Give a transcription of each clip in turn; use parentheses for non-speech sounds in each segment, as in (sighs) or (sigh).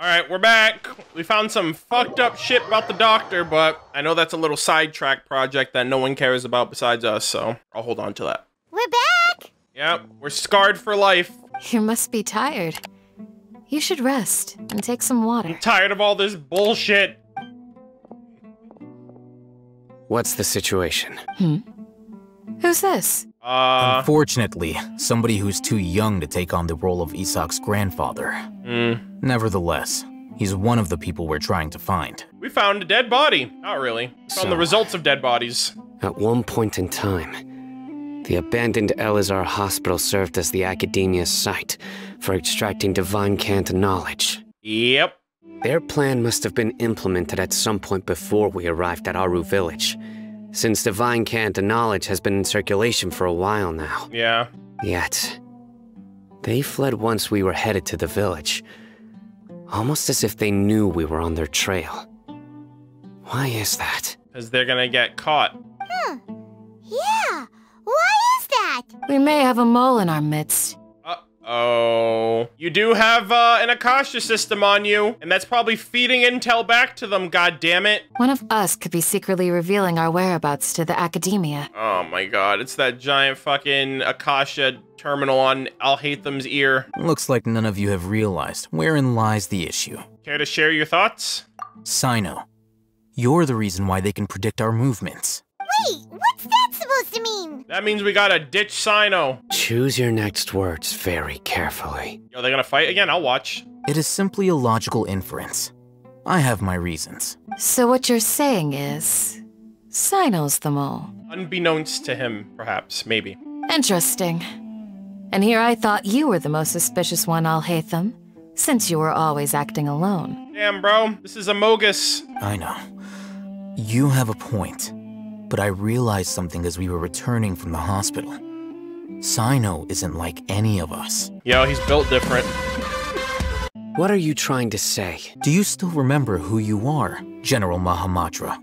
Alright, we're back. We found some fucked up shit about the doctor, but I know that's a little sidetrack project that no one cares about besides us, so I'll hold on to that. We're back! Yep, we're scarred for life. You must be tired. You should rest and take some water. I'm Tired of all this bullshit. What's the situation? Hmm? Who's this? Uh, Unfortunately, somebody who's too young to take on the role of Isak's grandfather. mm, Nevertheless, he's one of the people we're trying to find. we found a dead body. Not really. We found the results of dead bodies. At one point in time, the abandoned Elazar Hospital served as the academia's site for extracting divine cant knowledge. Yep. Their plan must have been implemented at some point before we arrived at Aaru village, since divine cant knowledge has been in circulation for a while now. Yeah. Yet, they fled once we were headed to the village, almost as if they knew we were on their trail. Why is that? Because they're gonna get caught. Hmm. Yeah, why is that? We may have a mole in our midst. Uh-oh. You do have uh, an Akasha system on you, and that's probably feeding intel back to them, God damn it! One of us could be secretly revealing our whereabouts to the academia. Oh my god, it's that giant fucking Akasha terminal on Alhaitham's ear. Looks like none of you have realized wherein lies the issue. Care to share your thoughts? Cyno, you're the reason why they can predict our movements. Wait, what's that supposed to mean? That means we gotta ditch Cyno. Choose your next words very carefully. Are they gonna fight again? I'll watch. It is simply a logical inference. I have my reasons. So what you're saying is... Cyno's the mole. Unbeknownst to him, perhaps, maybe. Interesting. And here I thought you were the most suspicious one, Alhaitham, since you were always acting alone. Damn, bro, this is a Mogus. I know. You have a point, but I realized something as we were returning from the hospital. Cyno isn't like any of us. Yo, he's built different. What are you trying to say? Do you still remember who you are, General Mahamatra?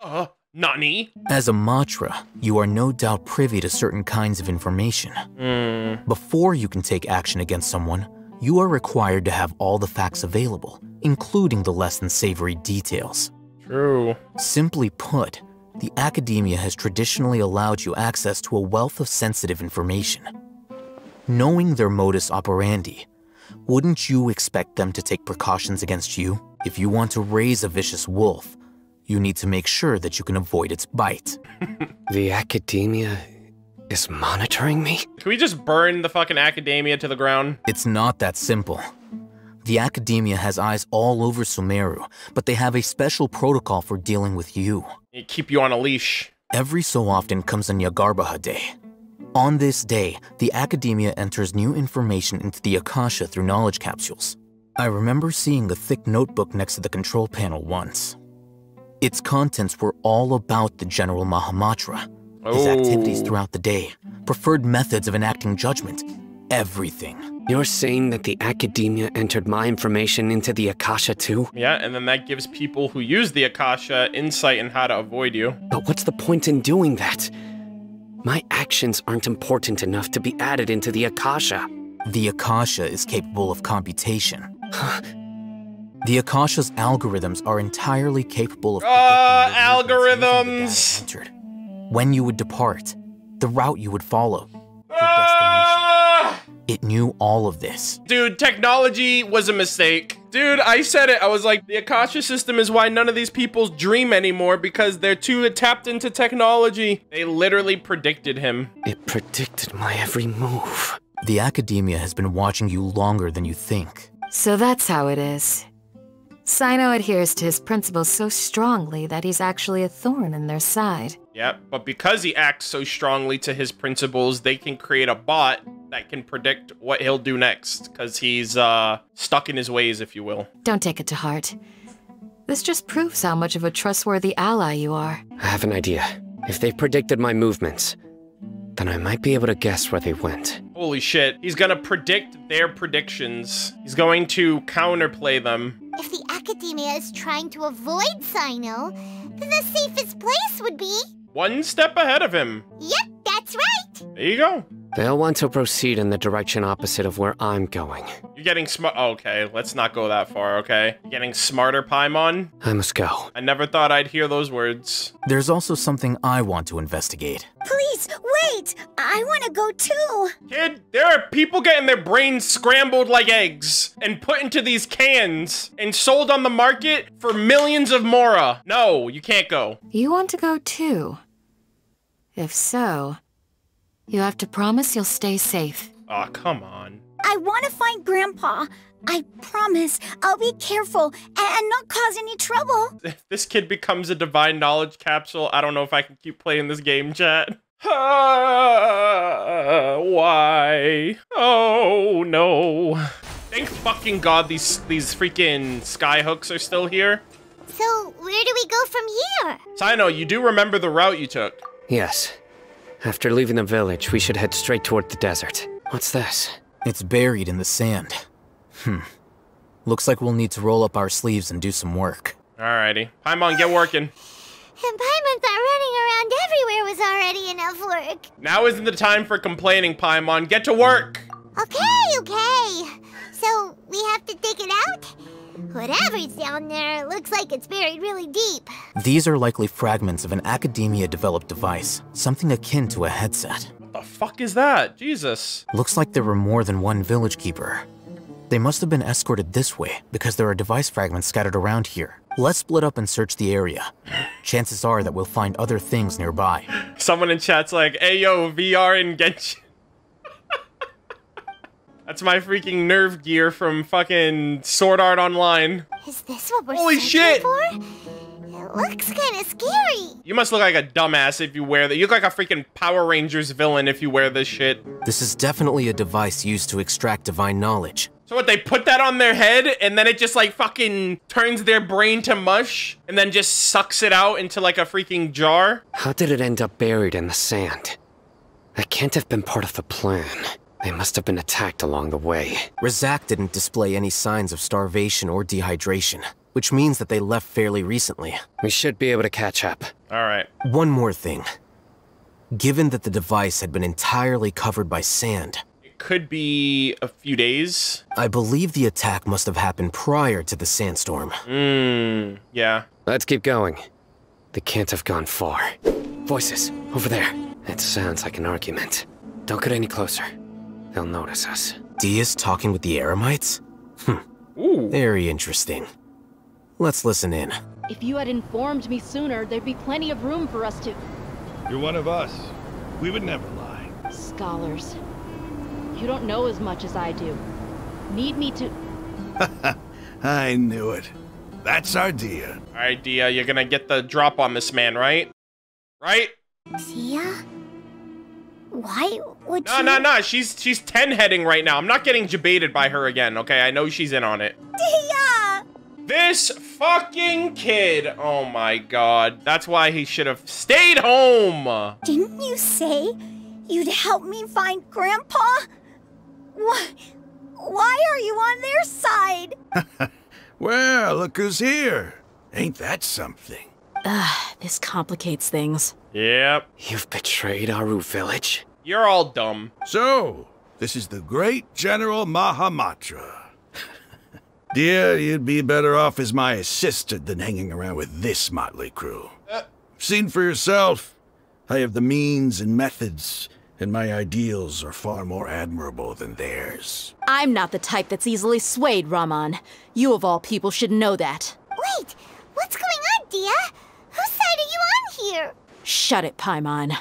Uh, Nani? As a Matra, you are no doubt privy to certain kinds of information. Hmm. Before you can take action against someone, you are required to have all the facts available, including the less than savory details. True. Simply put, the academia has traditionally allowed you access to a wealth of sensitive information. Knowing their modus operandi, wouldn't you expect them to take precautions against you? If you want to raise a vicious wolf, you need to make sure that you can avoid its bite. (laughs) The academia is monitoring me? Can we just burn the fucking academia to the ground? It's not that simple. The academia has eyes all over Sumeru, but they have a special protocol for dealing with you. They keep you on a leash. Every so often comes a Jnagarbha day. On this day, the academia enters new information into the Akasha through knowledge capsules. I remember seeing a thick notebook next to the control panel once. Its contents were all about the General Mahamatra, his activities Oh. throughout the day, preferred methods of enacting judgment, everything. You're saying that the academia entered my information into the Akasha too? Yeah, and then that gives people who use the Akasha insight in how to avoid you. But what's the point in doing that? My actions aren't important enough to be added into the Akasha. The Akasha is capable of computation. (sighs) the Akasha's algorithms are entirely capable of uh, predicting the movements using the data algorithms. entered, when you would depart, the route you would follow, your uh, destination. It knew all of this. Dude, technology was a mistake. Dude, I said it. I was like, the Akasha system is why none of these people dream anymore because they're too tapped into technology. They literally predicted him. It predicted my every move. The academia has been watching you longer than you think. So that's how it is. Cyno adheres to his principles so strongly that he's actually a thorn in their side. Yeah, but because he acts so strongly to his principles, they can create a bot that can predict what he'll do next because he's uh, stuck in his ways, if you will. Don't take it to heart. This just proves how much of a trustworthy ally you are. I have an idea. If they predicted my movements, then I might be able to guess where they went. Holy shit. He's gonna predict their predictions. He's going to counterplay them. If the academia is trying to avoid Cyno, then the safest place would be. One step ahead of him. Yep, that's right. There you go. They'll want to proceed in the direction opposite of where I'm going. You're getting smart. Oh, okay, let's not go that far, okay? You're getting smarter, Paimon? I must go. I never thought I'd hear those words. There's also something I want to investigate. Please, wait! I want to go too! Kid, there are people getting their brains scrambled like eggs and put into these cans and sold on the market for millions of mora. No, you can't go. You want to go too? If so, you have to promise you'll stay safe. Aw, come on. I want to find Grandpa. I promise I'll be careful and, and not cause any trouble. If (laughs) this kid becomes a divine knowledge capsule, I don't know if I can keep playing this game, chat. (laughs) why? Oh no. Thank fucking god these these freaking sky hooks are still here. So, where do we go from here? Cyno, you do remember the route you took. Yes. After leaving the village, we should head straight toward the desert. What's this? It's buried in the sand. Hmm. Looks like we'll need to roll up our sleeves and do some work. Alrighty. Paimon, get working. And Paimon thought running around everywhere was already enough work. Now isn't the time for complaining, Paimon. Get to work! Okay, okay. So, we have to dig it out? Whatever's down there looks like it's buried really deep. These are likely fragments of an academia-developed device, something akin to a headset. What the fuck is that? Jesus. Looks like there were more than one village keeper. They must have been escorted this way because there are device fragments scattered around here. Let's split up and search the area. Chances are that we'll find other things nearby. Someone in chat's like, hey yo, VR and Genshin. That's my freaking nerve gear from fucking Sword Art Online. Is this what we're Holy shit! for? It looks kind of scary. You must look like a dumbass if you wear that. You look like a freaking Power Rangers villain if you wear this shit. This is definitely a device used to extract divine knowledge. So what, they put that on their head and then it just like fucking turns their brain to mush and then just sucks it out into like a freaking jar? How did it end up buried in the sand? That can't have been part of the plan. They must have been attacked along the way. Razak didn't display any signs of starvation or dehydration, which means that they left fairly recently. We should be able to catch up. Alright. One more thing. Given that the device had been entirely covered by sand, It could be a few days. I believe the attack must have happened prior to the sandstorm. Mmm, yeah. Let's keep going. They can't have gone far. Voices, over there. It sounds like an argument. Don't get any closer. They'll notice us. Dehya's talking with the Eremites? Hmm. Ooh. Very interesting. Let's listen in. If you had informed me sooner, there'd be plenty of room for us to. You're one of us. We would never lie. Scholars. You don't know as much as I do. Need me to. (laughs) I knew it. That's our Dehya. Alright, Dehya, you're gonna get the drop on this man, right? Right? Dehya? Why would No, you... no, no. She's she's ten heading right now. I'm not getting debated by her again. Okay, I know she's in on it. (laughs) Dehya! This fucking kid. Oh my god. That's why he should have stayed home. Didn't you say you'd help me find Grandpa? Why, why are you on their side? (laughs) Well, look who's here. Ain't that something? Ugh, This complicates things. Yep. You've betrayed Aaru village? You're all dumb. So, this is the great General Mahamatra. (laughs) Dear, you'd be better off as my assistant than hanging around with this motley crew. Uh. Seen for yourself. I have the means and methods, and my ideals are far more admirable than theirs. I'm not the type that's easily swayed, Raman. You of all people should know that. Wait, what's going on, Dehya? Whose side are you on here? Shut it, Paimon.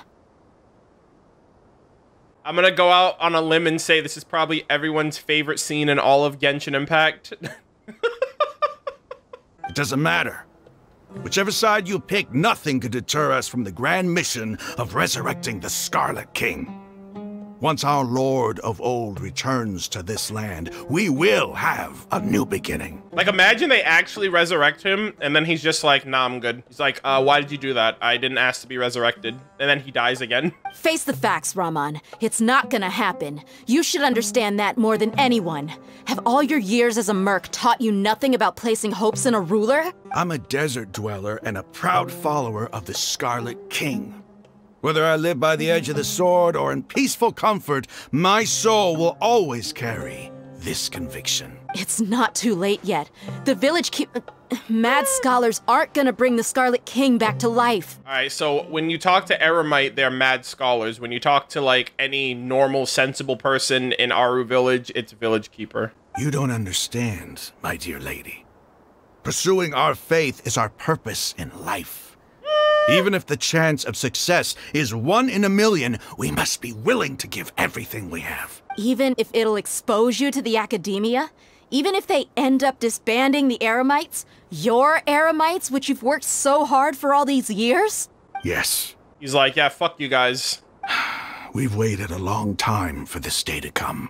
I'm gonna go out on a limb and say this is probably everyone's favorite scene in all of Genshin Impact. (laughs) It doesn't matter. Whichever side you pick, nothing could deter us from the grand mission of resurrecting the Scarlet King. Once our Lord of Old returns to this land, we will have a new beginning. like, imagine they actually resurrect him, and then he's just like, "Nah, I'm good." He's like, "Uh, why did you do that? I didn't ask to be resurrected." And then he dies again. Face the facts, Raman. It's not gonna happen. You should understand that more than anyone. Have all your years as a merc taught you nothing about placing hopes in a ruler? I'm a desert dweller and a proud follower of the Scarlet King. Whether I live by the edge of the sword or in peaceful comfort, my soul will always carry this conviction. It's not too late yet. The village keep. Mad scholars aren't gonna bring the Scarlet King back to life. All right, so when you talk to Eremite, they're mad scholars. When you talk to like any normal, sensible person in Aaru village, it's village keeper. You don't understand, my dear lady. Pursuing our faith is our purpose in life. Even if the chance of success is one in a million, we must be willing to give everything we have. Even if it'll expose you to the academia? Even if they end up disbanding the Eremites? Your Eremites, which you've worked so hard for all these years? Yes, He's like, yeah, fuck you guys. (sighs) we've waited a long time for this day to come.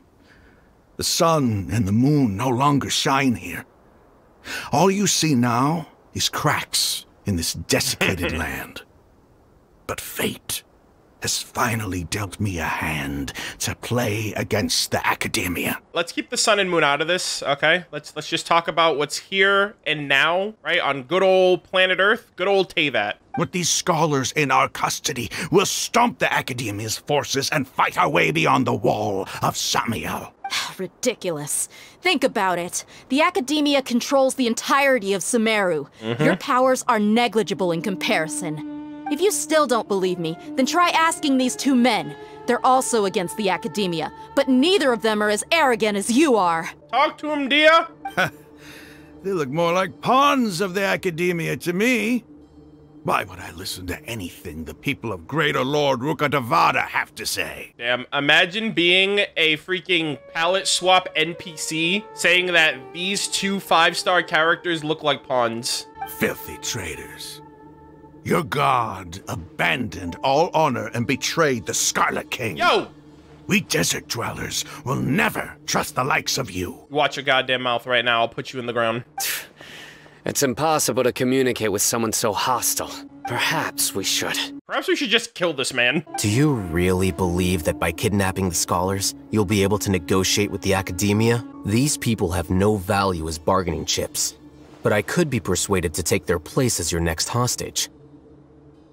The sun and the moon no longer shine here. All you see now is cracks in this desiccated (laughs) land. But fate has finally dealt me a hand to play against the academia. Let's keep the sun and moon out of this, okay? Let's let's just talk about what's here and now, right? On good old planet Earth, good old Teyvat. With these scholars in our custody, we'll stomp the academia's forces and fight our way beyond the wall of Samiel. (sighs) Ridiculous. Think about it. The Academia controls the entirety of Sumeru. Mm-hmm. Your powers are negligible in comparison. If you still don't believe me, then try asking these two men. They're also against the Academia, but neither of them are as arrogant as you are. Talk to them, Dehya. (laughs) They look more like pawns of the academia to me. Why would I listen to anything the people of Greater Lord Rukkhadevata have to say? Damn, imagine being a freaking palette swap NPC saying that these two five-star characters look like pawns. Filthy traitors. Your god abandoned all honor and betrayed the Scarlet King. Yo! We desert dwellers will never trust the likes of you. Watch your goddamn mouth right now. I'll put you in the ground. (laughs) It's impossible to communicate with someone so hostile. Perhaps we should. Perhaps we should just kill this man. Do you really believe that by kidnapping the scholars, you'll be able to negotiate with the academia? These people have no value as bargaining chips. But I could be persuaded to take their place as your next hostage.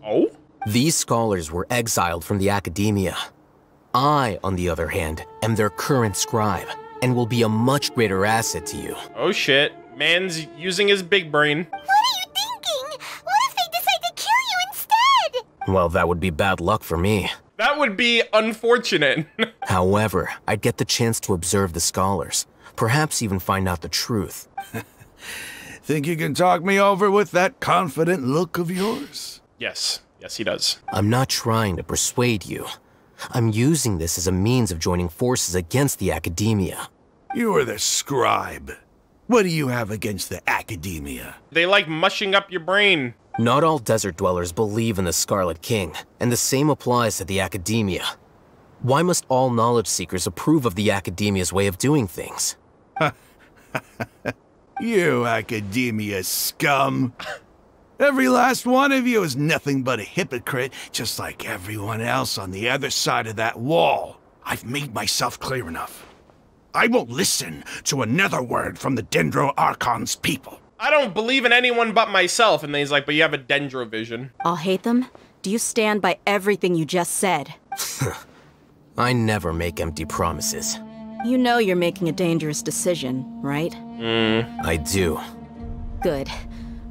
Oh? These scholars were exiled from the academia. I, on the other hand, am their current scribe, and will be a much greater asset to you. Oh shit. Man's using his big brain. What are you thinking? What if they decide to kill you instead? Well, that would be bad luck for me. That would be unfortunate. (laughs) However, I'd get the chance to observe the scholars, perhaps even find out the truth. (laughs) Think you can talk me over with that confident look of yours? yes. Yes, he does. I'm not trying to persuade you. I'm using this as a means of joining forces against the academia. You are the scribe. What do you have against the academia? They like mushing up your brain. Not all desert dwellers believe in the Scarlet King, and the same applies to the academia. Why must all knowledge seekers approve of the academia's way of doing things? (laughs) You academia scum. Every last one of you is nothing but a hypocrite, just like everyone else on the other side of that wall. I've made myself clear enough. I won't listen to another word from the Dendro Archon's people. I don't believe in anyone but myself. And then he's like, but you have a dendro vision. I'll hate them? Do you stand by everything you just said? (laughs) I never make empty promises. You know you're making a dangerous decision, right? Mm. I do. Good.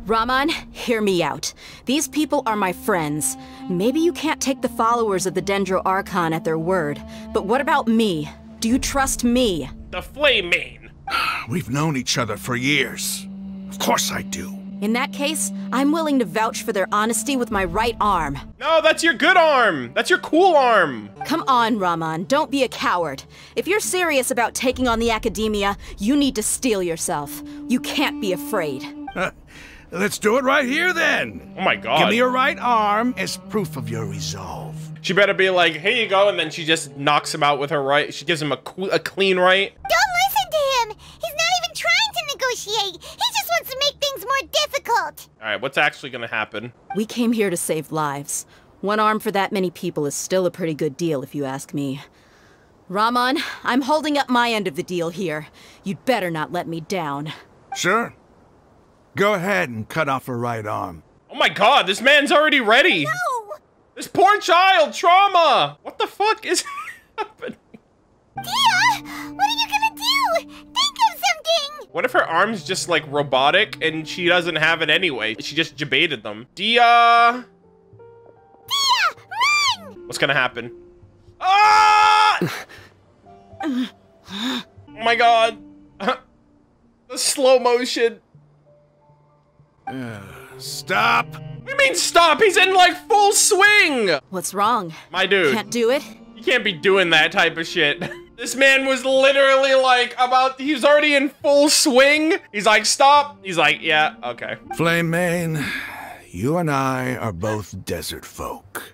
Raman, hear me out. These people are my friends. Maybe you can't take the followers of the Dendro Archon at their word, but what about me? Do you trust me? The Flame Mane. (sighs) We've known each other for years. Of course I do. In that case, I'm willing to vouch for their honesty with my right arm. No, that's your good arm. That's your cool arm. Come on, Raman, don't be a coward. If you're serious about taking on the academia, you need to steel yourself. You can't be afraid. (laughs) Let's do it right here then. Oh my god. Give me your right arm as proof of your resolve. She better be like, here you go, and then she just knocks him out with her right. She gives him a, coo- a clean right. Don't listen to him! He's not even trying to negotiate! He just wants to make things more difficult! All right, what's actually gonna happen? We came here to save lives. One arm for that many people is still a pretty good deal, if you ask me. Raman, I'm holding up my end of the deal here. You'd better not let me down. Sure. Go ahead and cut off her right arm. Oh my god, this man's already ready. No! This poor child, trauma. What the fuck is (laughs) happening? Dehya, what are you gonna do? Think of something! What if her arm's just like robotic and she doesn't have it anyway? She just debated them. Dehya! Dehya, run! What's gonna happen? Ah! (laughs) oh my god. (laughs) the slow motion. Stop! What do you mean stop? He's in like full swing! What's wrong? My dude. Can't do it? You can't be doing that type of shit. (laughs) This man was literally like about, he's already in full swing. He's like, stop. He's like, yeah, okay. Flame Mane, you and I are both desert folk.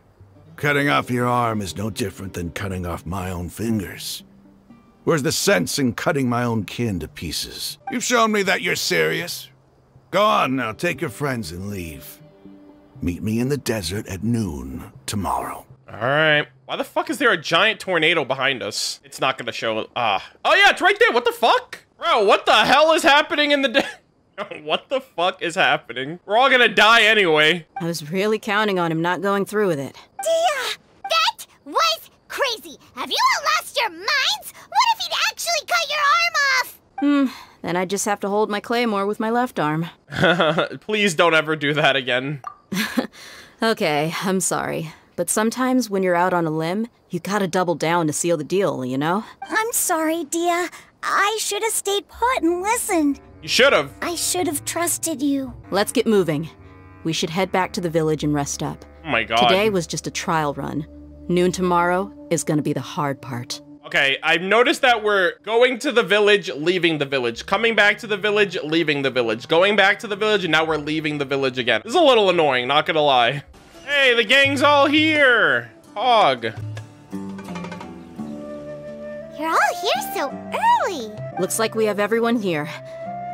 Cutting off your arm is no different than cutting off my own fingers. Where's the sense in cutting my own kin to pieces? You've shown me that you're serious. Go on now, take your friends and leave. Meet me in the desert at noon tomorrow. All right. Why the fuck is there a giant tornado behind us? It's not gonna show. Ah. Oh yeah, it's right there. What the fuck? Bro, what the hell is happening in the day? (laughs) what the fuck is happening? We're all gonna die anyway. I was really counting on him not going through with it. Dehya, that was crazy. Have you all lost your minds? What if he'd actually cut your arm off? Hmm, then I just have to hold my claymore with my left arm. (laughs) Please don't ever do that again. (laughs) Okay, I'm sorry. But sometimes when you're out on a limb, you gotta double down to seal the deal, you know? I'm sorry, Dehya. I should have stayed put and listened. You should have. I should have trusted you. Let's get moving. We should head back to the village and rest up. Oh my god. Today was just a trial run. Noon tomorrow is gonna be the hard part. Okay, I've noticed that we're going to the village, leaving the village, coming back to the village, leaving the village, going back to the village, and now we're leaving the village again. This is a little annoying, not gonna lie. Hey, the gang's all here! Hog. You're all here so early. Looks like we have everyone here.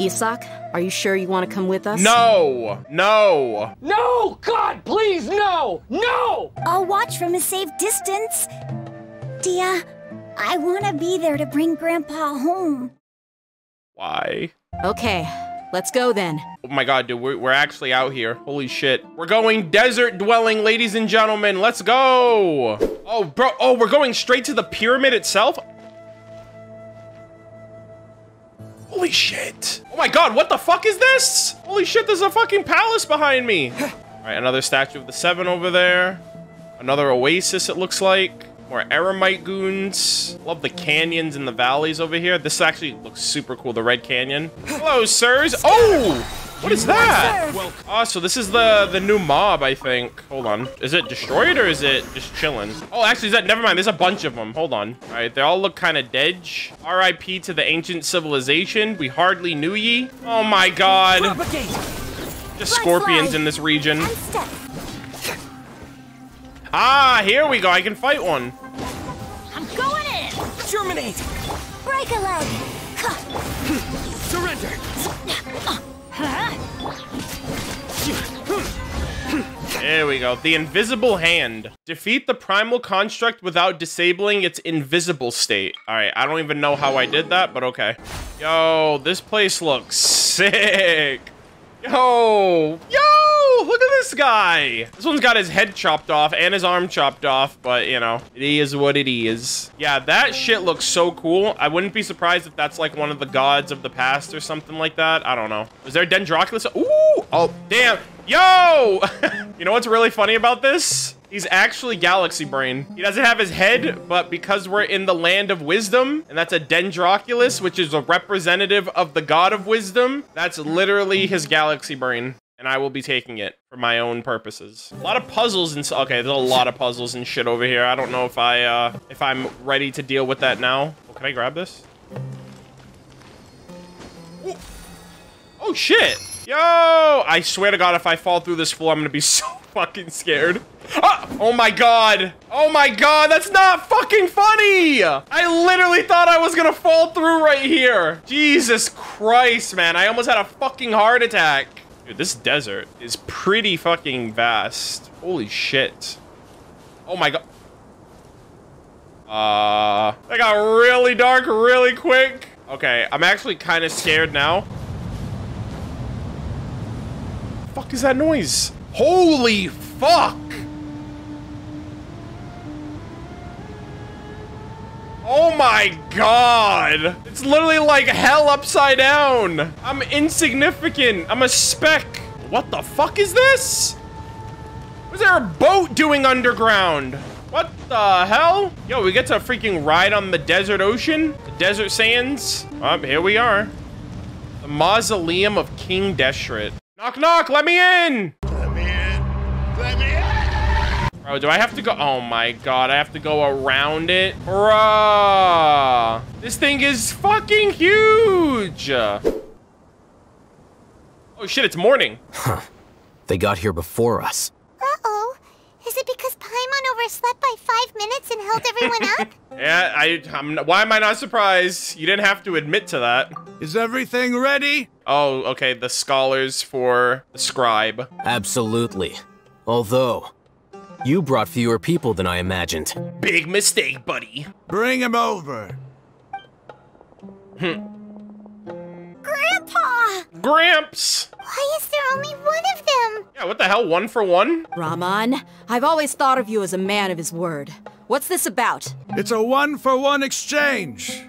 Isak, are you sure you want to come with us? No! No! No! God, please, no! No! I'll watch from a safe distance. Dehya, I want to be there to bring Grandpa home. Why? Okay, let's go then. Oh my god, dude, we're, we're actually out here. Holy shit. We're going desert dwelling, ladies and gentlemen. Let's go! Oh, bro, oh, we're going straight to the pyramid itself? Holy shit. Oh my god, what the fuck is this? Holy shit, there's a fucking palace behind me. All right, another statue of the seven over there. Another oasis, it looks like. More Eremite goons. Love the canyons and the valleys over here. This actually looks super cool, the Red Canyon. Hello, sirs. Oh! What is that? Oh, so this is the the new mob, I think. Hold on. Is it destroyed or is it just chilling? Oh, actually, is that never mind. There's a bunch of them. Hold on. All right, they all look kind of dead. R.I.P. to the ancient civilization. We hardly knew ye. Oh my god. Just scorpions in this region. Unstep. Ah, here we go. I can fight one. I'm going in. Terminate! Break a leg. Surrender! There we go. The invisible hand. Defeat the primal construct without disabling its invisible state. All right, I don't even know how I did that, but okay. Yo, this place looks sick. Yo, yo, look at this guy. This one's got his head chopped off and his arm chopped off, but you know, it is what it is. Yeah, that shit looks so cool. I wouldn't be surprised if that's like one of the gods of the past or something like that. I don't know. Is there Dendroculus? Ooh, oh, damn. Yo! (laughs) you know what's really funny about this? He's actually Galaxy Brain. He doesn't have his head, but because we're in the land of wisdom, and that's a Dendroculus, which is a representative of the god of wisdom, that's literally his Galaxy Brain. And I will be taking it for my own purposes. A lot of puzzles and okay, there's a lot of puzzles and shit over here. I don't know if I, uh, if I'm ready to deal with that now. Oh, can I grab this? Oh shit! Yo! I swear to god if I fall through this floor, I'm gonna be (laughs) so fucking scared. Ah! Oh my god! Oh my god, that's not fucking funny! I literally thought I was gonna fall through right here. Jesus Christ, man. I almost had a fucking heart attack. Dude, this desert is pretty fucking vast. Holy shit. Oh my god. Uh, that got really dark really quick. Okay, I'm actually kind of scared now. Fuck is that noise? Holy fuck! Oh my god! It's literally like hell upside down! I'm insignificant! I'm a speck! What the fuck is this? What's there a boat doing underground? What the hell? Yo, we get to freaking ride on the desert ocean? The desert sands? Oh, here we are. The Mausoleum of King Deshret. Knock, knock, let me in! Bro, do I have to go? Oh my god, I have to go around it? Bruh. This thing is fucking huge. Oh shit, it's morning. Huh. They got here before us. Uh-oh. Is it because Paimon overslept by five minutes and held everyone up? (laughs) Yeah, I, I'm, why am I not surprised? You didn't have to admit to that. Is everything ready? Oh, okay, the scholars for the scribe. Absolutely. Although, you brought fewer people than I imagined. Big mistake, buddy. Bring him over. Hmm. Grandpa! Gramps! Why is there only one of them? Yeah, what the hell, one for one? Raman, I've always thought of you as a man of his word. What's this about? It's a one for one exchange.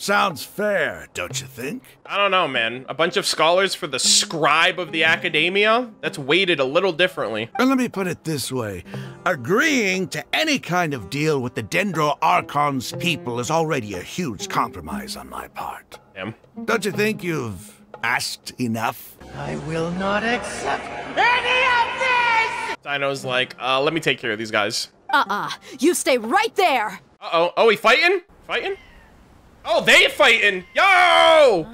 Sounds fair, don't you think? I don't know, man. A bunch of scholars for the scribe of the academia? That's weighted a little differently. And let me put it this way agreeing to any kind of deal with the Dendro Archon's people is already a huge compromise on my part. Damn. Don't you think you've asked enough? I will not accept any of this! Dino's like, uh, let me take care of these guys. Uh-uh. You stay right there! Uh-oh. Oh, he fighting? Fighting? Oh, they fighting! Yo!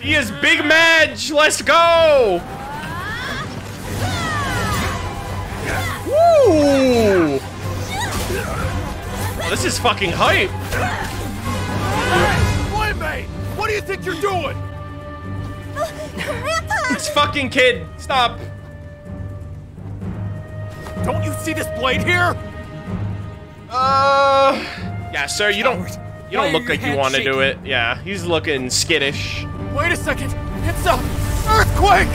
He is Big Madge! Let's go! Woo! Oh, this is fucking hype. Playmate! What do you think you're doing? This fucking kid. Stop. Don't you see this blade here? Uh, yeah, sir. You don't. You don't look like you want to do it. Yeah, he's looking skittish. Wait a second. It's a earthquake!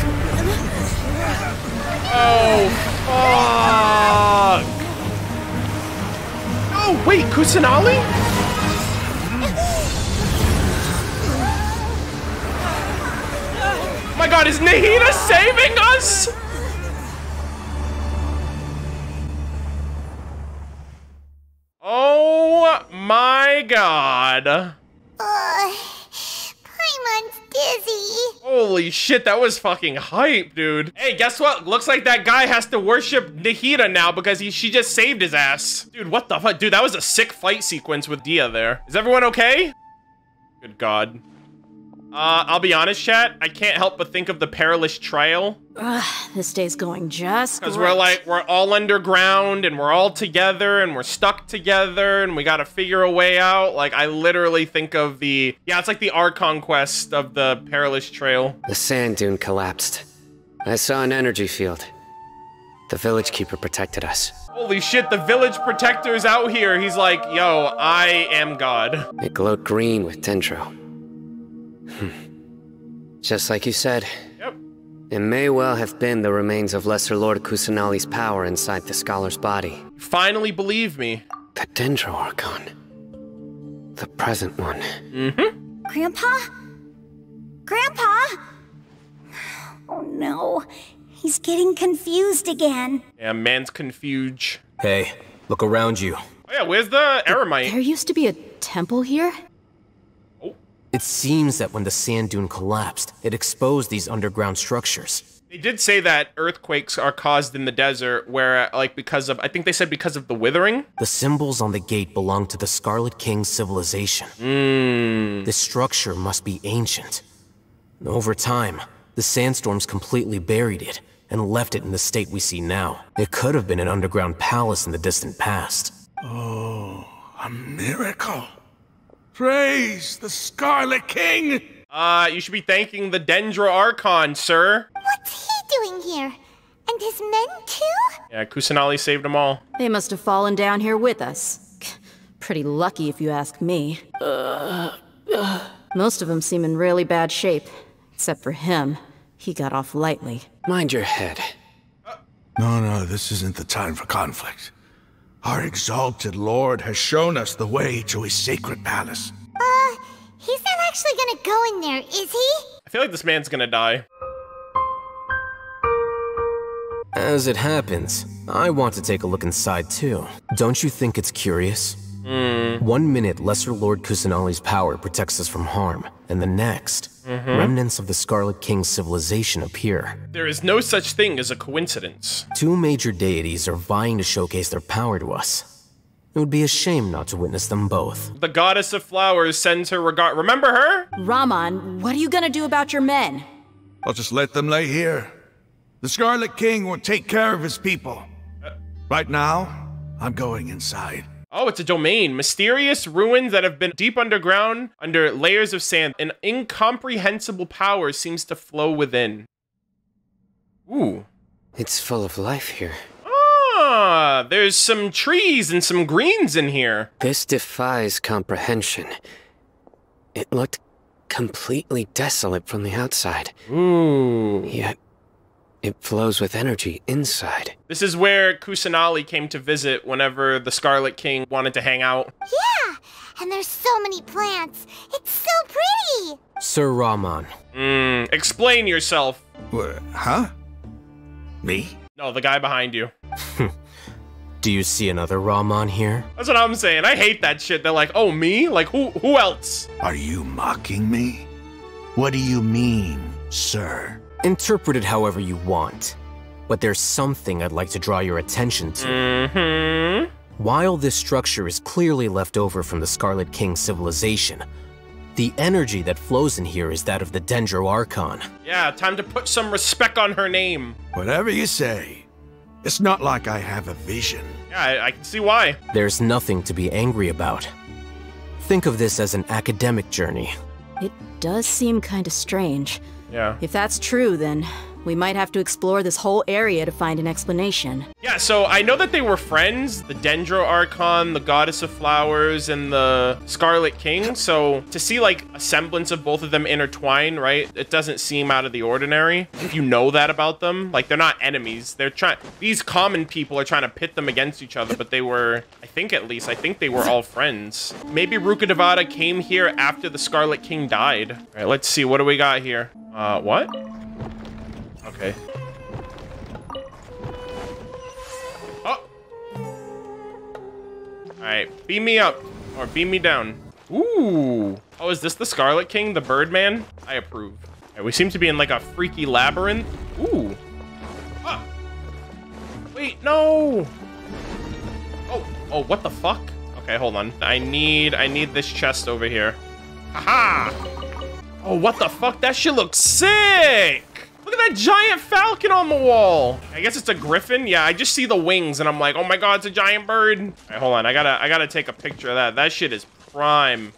Oh, fuck. Oh, wait, Kusanali? Oh my god, is Nahida saving us? Oh my god. Uh, Paimon's dizzy. Holy shit, that was fucking hype, dude. Hey, guess what? Looks like that guy has to worship Nahida now because he she just saved his ass. Dude, what the fuck? Dude, that was a sick fight sequence with Dehya there. Is everyone okay? Good god. Uh, I'll be honest, chat. I can't help but think of the perilous trail. Ugh, this day's going just Because we're like, we're all underground and we're all together and we're stuck together and we gotta figure a way out. Like, I literally think of the, yeah, it's like the Archon quest of the perilous trail. The sand dune collapsed. I saw an energy field. The village keeper protected us. Holy shit, the village protector's out here. He's like, yo, I am God. It glowed green with dendro. Hmm. Just like you said, Yep. it may well have been the remains of Lesser Lord Kusanali's power inside the scholar's body. Finally believe me. The Dendro Archon. The present one. Mhm. Grandpa? Grandpa? Oh no. He's getting confused again. Yeah, man's confused. Hey, look around you. Oh yeah, where's the Eremite? There used to be a temple here? It seems that when the sand dune collapsed, it exposed these underground structures. They did say that earthquakes are caused in the desert where, like, because of, I think they said because of the withering. The symbols on the gate belong to the Scarlet King's civilization. Mmm. This structure must be ancient. Over time, the sandstorms completely buried it and left it in the state we see now. It could have been an underground palace in the distant past. Oh, a miracle. Praise the Scarlet King! Uh, you should be thanking the Dendro Archon, sir. What's he doing here? And his men too? Yeah, Kusanali saved them all. They must have fallen down here with us. Pretty lucky if you ask me. Most of them seem in really bad shape. Except for him. He got off lightly. Mind your head. No, no, this isn't the time for conflict. Our exalted lord has shown us the way to his sacred palace. Uh, he's not actually gonna go in there, is he? I feel like this man's gonna die. As it happens, I want to take a look inside too. Don't you think it's curious? Hmm. One minute, Lesser Lord Kusanali's power protects us from harm, and the next, mm-hmm. remnants of the Scarlet King's civilization appear. There is no such thing as a coincidence. Two major deities are vying to showcase their power to us. It would be a shame not to witness them both. The goddess of flowers sends her regard. Remember her? Raman, what are you gonna do about your men? I'll just let them lay here. The Scarlet King will take care of his people. Uh. Right now, I'm going inside. Oh, it's a domain. Mysterious ruins that have been deep underground under layers of sand. An incomprehensible power seems to flow within. Ooh. It's full of life here. Ah, there's some trees and some greens in here. This defies comprehension. It looked completely desolate from the outside, Ooh. yet it flows with energy inside. This is where Kusanali came to visit whenever the Scarlet King wanted to hang out. Yeah, and there's so many plants. It's so pretty. Sir Raman, Hmm. Explain yourself. Wha- Huh? Me? No, the guy behind you. (laughs) do you see another Raman here? That's what I'm saying. I hate that shit. They're like, oh, me? Like, who who else? Are you mocking me? What do you mean, sir? Interpret it however you want. But there's something I'd like to draw your attention to. Mm-hmm. While this structure is clearly left over from the Scarlet King civilization, the energy that flows in here is that of the Dendro Archon. Yeah, time to put some respect on her name. Whatever you say. It's not like I have a vision. Yeah, I, I can see why. There's nothing to be angry about. Think of this as an academic journey. It does seem kinda strange. Yeah. If that's true, then we might have to explore this whole area to find an explanation. Yeah, so I know that they were friends, the Dendro Archon, the Goddess of Flowers, and the Scarlet King. So to see like a semblance of both of them intertwine, right? It doesn't seem out of the ordinary. If you know that about them, like they're not enemies. They're trying these common people are trying to pit them against each other, but they were I think at least I think they were all friends. Maybe Rukkhadevata came here after the Scarlet King died. All right, let's see. What do we got here? Uh, what? Okay. Oh. Alright, beam me up. Or beam me down. Ooh. Oh, is this the Scarlet King, the Birdman? I approve. Alright, we seem to be in like a freaky labyrinth. Ooh. Ah. Wait, no. Oh, oh, what the fuck? Okay, hold on. I need, I need this chest over here. Haha. Oh, what the fuck? That shit looks sick. That giant falcon on the wall. I guess it's a griffin. Yeah, I just see the wings and I'm like, oh my god, it's a giant bird. All right, hold on. I gotta, I gotta take a picture of that. That shit is prime.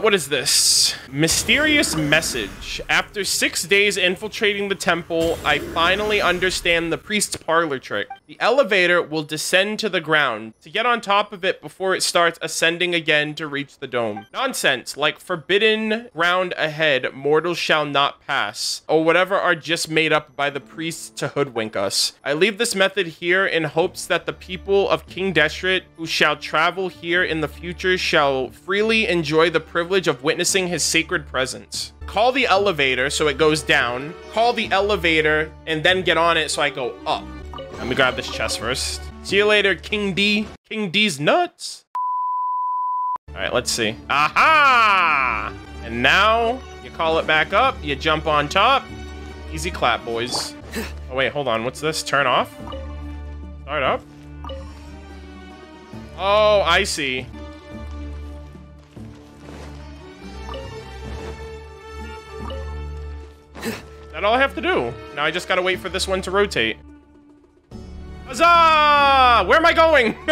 What is this? Mysterious message. After six days infiltrating the temple, I finally understand the priest's parlor trick. The elevator will descend to the ground to get on top of it before it starts ascending again to reach the dome. Nonsense, like forbidden ground ahead, mortals shall not pass, or whatever are just made up by the priests to hoodwink us. I leave this method here in hopes that the people of King Deshret who shall travel here in the future shall freely enjoy the privilege of witnessing his sacred presence. Call the elevator so it goes down. Call the elevator and then get on it so I go up. Let me grab this chest first. See you later, King D. King D's nuts. All right, let's see. Aha! And now you call it back up. You jump on top. Easy clap, boys. Oh wait, hold on. What's this? Turn off? Start up? Oh, I see. That all I have to do. Now I just gotta wait for this one to rotate. Huzzah! Where am I going? (laughs)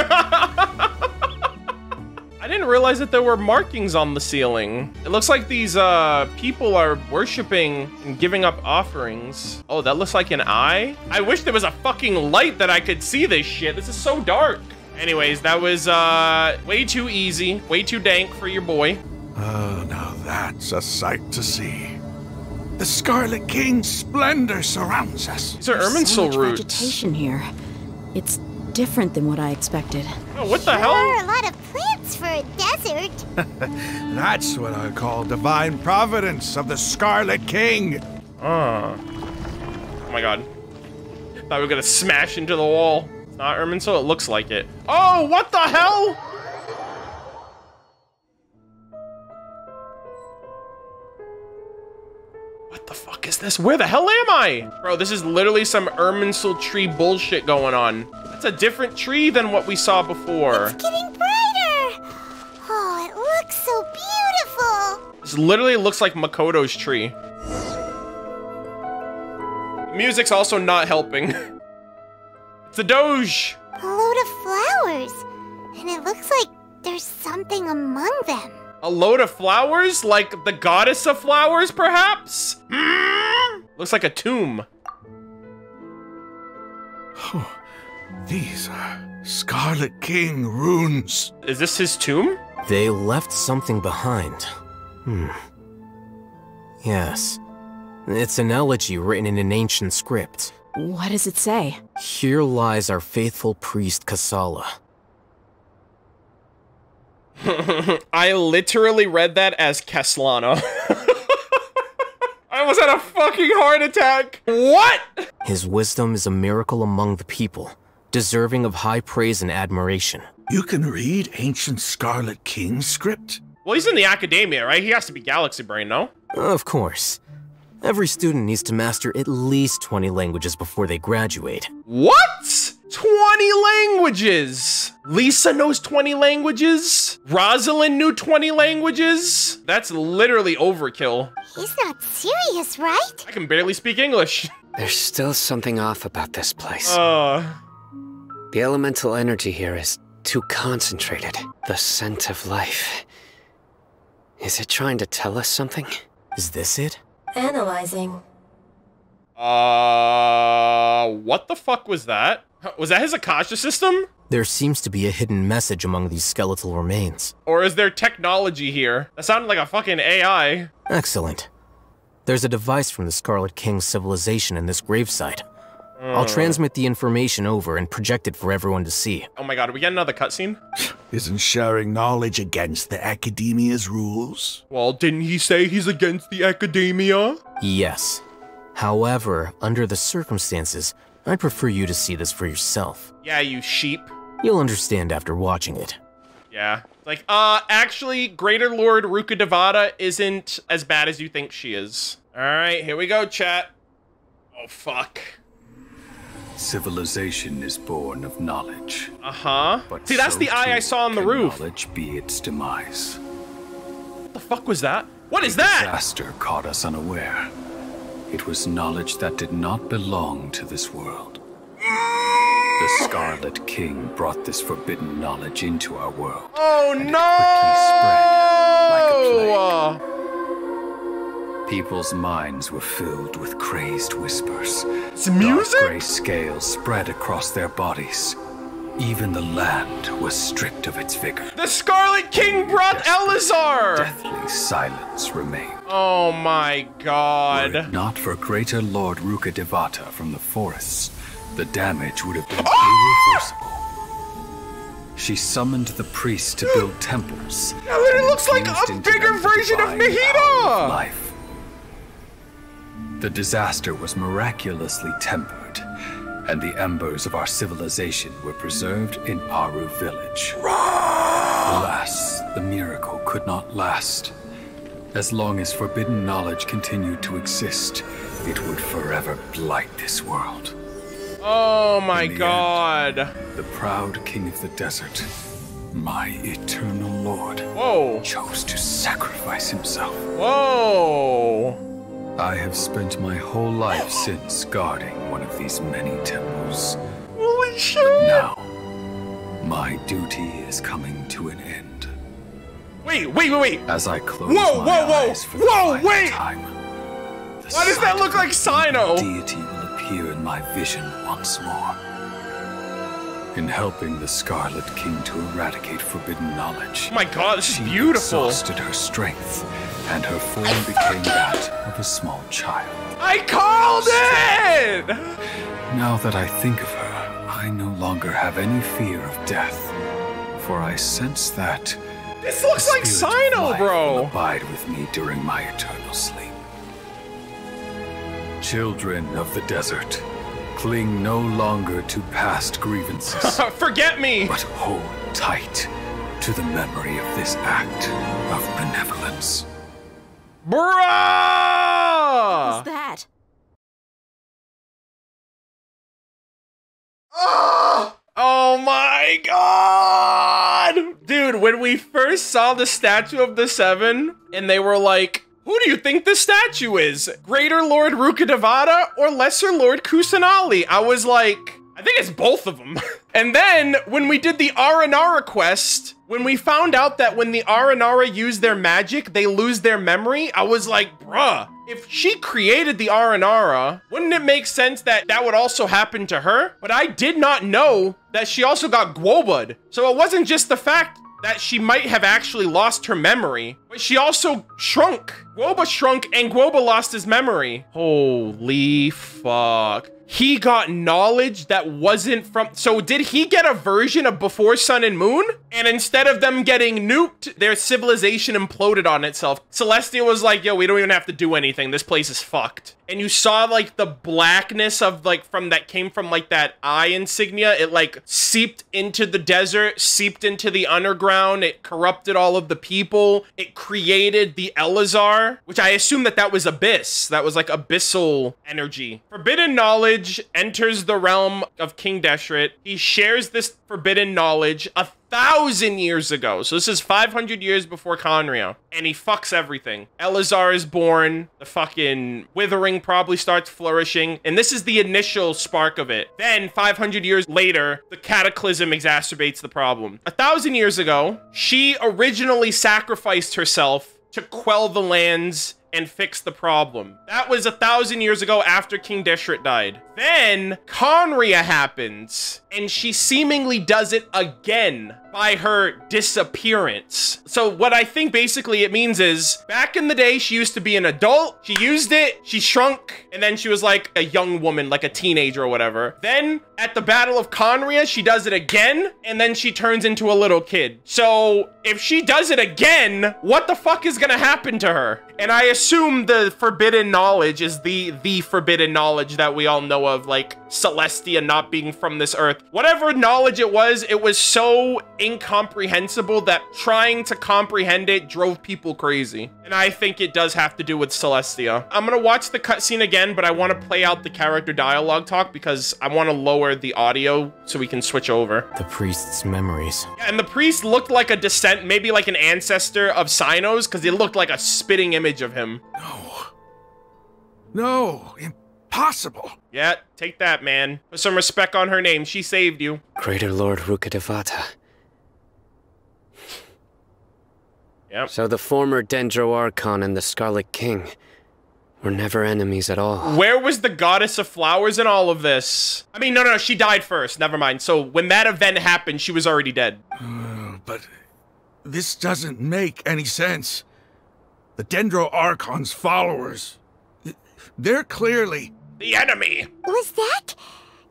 I didn't realize that there were markings on the ceiling. It looks like these uh, people are worshiping and giving up offerings. Oh, that looks like an eye? I wish there was a fucking light that I could see this shit. This is so dark. Anyways, that was uh, way too easy, way too dank for your boy. Oh, now that's a sight to see. The Scarlet King's splendor surrounds us. These are There's so Irminsul much roots. vegetation here. It's different than what I expected. Oh, what the There hell? are a lot of plants for a desert. (laughs) That's what I call divine providence of the Scarlet King. Oh. Oh my god. Thought we were gonna smash into the wall. It's not Irminsul, it looks like it. Oh, what the hell? Fuck is this? Where the hell am I? Bro, this is literally some Irminsul tree bullshit going on. That's a different tree than what we saw before. It's Getting brighter. Oh, it looks so beautiful. This literally looks like Makoto's tree. The music's also not helping. (laughs) it's a Doge. A load of flowers. And it looks like there's something among them. A load of flowers? Like the goddess of flowers, perhaps? Hmm? Looks like a tomb. These are Scarlet King runes. Is this his tomb? They left something behind. Hmm. Yes. It's an elegy written in an ancient script. What does it say? Here lies our faithful priest Kasala. (laughs) I literally read that as Keslana. (laughs) I almost had a fucking heart attack. What? His wisdom is a miracle among the people, deserving of high praise and admiration. You can read ancient Scarlet King script? Well, he's in the academia, right? He has to be Galaxy Brain, no? Of course. Every student needs to master at least 20 languages before they graduate. What? 20 languages! Lisa knows 20 languages? Rosalind knew 20 languages? That's literally overkill. He's not serious, right? I can barely speak English. (laughs) There's still something off about this place. Uh, The elemental energy here is too concentrated. The scent of life. Is it trying to tell us something? Is this it? Analyzing. uh, what the fuck was that? Was that his Akasha system? There seems to be a hidden message among these skeletal remains. Or is there technology here? That sounded like a fucking AI. Excellent. There's a device from the Scarlet King's civilization in this gravesite. I'll hmm. transmit the information over and project it for everyone to see. Oh my god, are we getting another cutscene? (sighs) Isn't sharing knowledge against the Academia's rules? Well, didn't he say he's against the academia? Yes. However, under the circumstances, I'd prefer you to see this for yourself. Yeah, you sheep. You'll understand after watching it. Yeah. Like, uh, actually, Greater Lord Rukkhadevata isn't as bad as you think she is. Alright, here we go, chat. Oh, fuck. Civilization is born of knowledge. Uh-huh. But See, that's so the eye I saw on the can roof. Knowledge be its demise. What the fuck was that? What is that? Disaster caught us unaware. It was knowledge that did not belong to this world. The Scarlet King brought this forbidden knowledge into our world. Oh, and it quickly spread like a plague. People's minds were filled with crazed whispers. It's music? Dark gray scales spread across their bodies. Even the land was stripped of its vigor. The Scarlet King brought Eleazar! Deathly silence remained. Oh my god. Were it not for greater Lord Rukkhadevata from the forests, the damage would have been ah! irreversible. She summoned the priests to build (gasps) temples. That literally looks like a bigger version of of Life. The disaster was miraculously tempered, and the embers of our civilization were preserved in Aaru village. Alas, the miracle could not last. As long as forbidden knowledge continued to exist, it would forever blight this world. Oh my the end, god. The proud king of the desert, my eternal lord, Whoa. chose to sacrifice himself. Whoa. I have spent my whole life since guarding one of these many temples. Holy shit. Now, my duty is coming to an end. Wait, wait, wait, wait. As I close Whoa, my whoa, whoa. eyes for the Whoa, final wait. time, the Why does that look like Cyno? Deity will appear in my vision once more. in helping the Scarlet King to eradicate forbidden knowledge. Oh my god, this is she beautiful. exhausted her strength, and her form became that of a small child. I called it! Now that I think of her, I no longer have any fear of death, for I sense that This looks like Cyno, bro. abide with me during my eternal sleep. Children of the desert, cling no longer to past grievances, (laughs) Forget me. but hold tight to the memory of this act of benevolence. Bruh! What's that? Ah! Oh my god! Dude, when we first saw the statue of the Seven, and they were like, who do you think the statue is? Greater Lord Rukkhadevata or Lesser Lord Kusanali? I was like, I think it's both of them. (laughs) and then when we did the Aranara quest, when we found out that when the Aranara use their magic, they lose their memory, I was like, bruh, if she created the Aranara, wouldn't it make sense that that would also happen to her? But I did not know that she also got Gwobud. So it wasn't just the fact that she might have actually lost her memory, but she also shrunk. Gwoba shrunk and Gwoba lost his memory. Holy fuck. He got knowledge that wasn't from. So, did he get a version of Before Sun and Moon? And instead of them getting nuked, their civilization imploded on itself. Celestia was like, yo, we don't even have to do anything. This place is fucked. And you saw like the blackness of like from that came from like that eye insignia. It like seeped into the desert, seeped into the underground. It corrupted all of the people. It created the Eleazar, which I assume that that was abyss. That was like abyssal energy. Forbidden knowledge enters the realm of King Deshret. He shares this forbidden knowledge a thousand years ago. So this is 500 years before Khaenri'ah. And he fucks everything. Eleazar is born. The fucking withering probably starts flourishing. And this is the initial spark of it. Then 500 years later, the cataclysm exacerbates the problem. A thousand years ago, she originally sacrificed herself to quell the lands and fix the problem. That was a thousand years ago after King Deshret died. Then Khaenri'ah happens, and she seemingly does it again by her disappearance. So what I think basically it means is back in the day she used to be an adult, she used it, she shrunk, and then she was like a young woman, like a teenager or whatever. Then at the Battle of Khaenri'ah, she does it again, and then she turns into a little kid. So if she does it again, what the fuck is gonna happen to her? And I assume the forbidden knowledge is the the forbidden knowledge that we all know of, like Celestia not being from this earth. Whatever knowledge it was, it was so incomprehensible that trying to comprehend it drove people crazy. And I think it does have to do with Celestia. I'm gonna watch the cutscene again, but I want to play out the character dialogue talk because I want to lower the audio so we can switch over. The priest's memories. Yeah, and the priest looked like a descent, maybe like an ancestor of Cyno's, because he looked like a spitting image of him. No. No, impossible. Yeah, take that, man. Put some respect on her name. She saved you. Greater Lord Rukkhadevata. Yep. So the former Dendro Archon and the Scarlet King were never enemies at all. Where was the goddess of flowers in all of this? I mean, no, no, no, she died first. Never mind. So when that event happened, she was already dead. Oh, but this doesn't make any sense. The Dendro Archon's followers. They're clearly. The enemy. Was that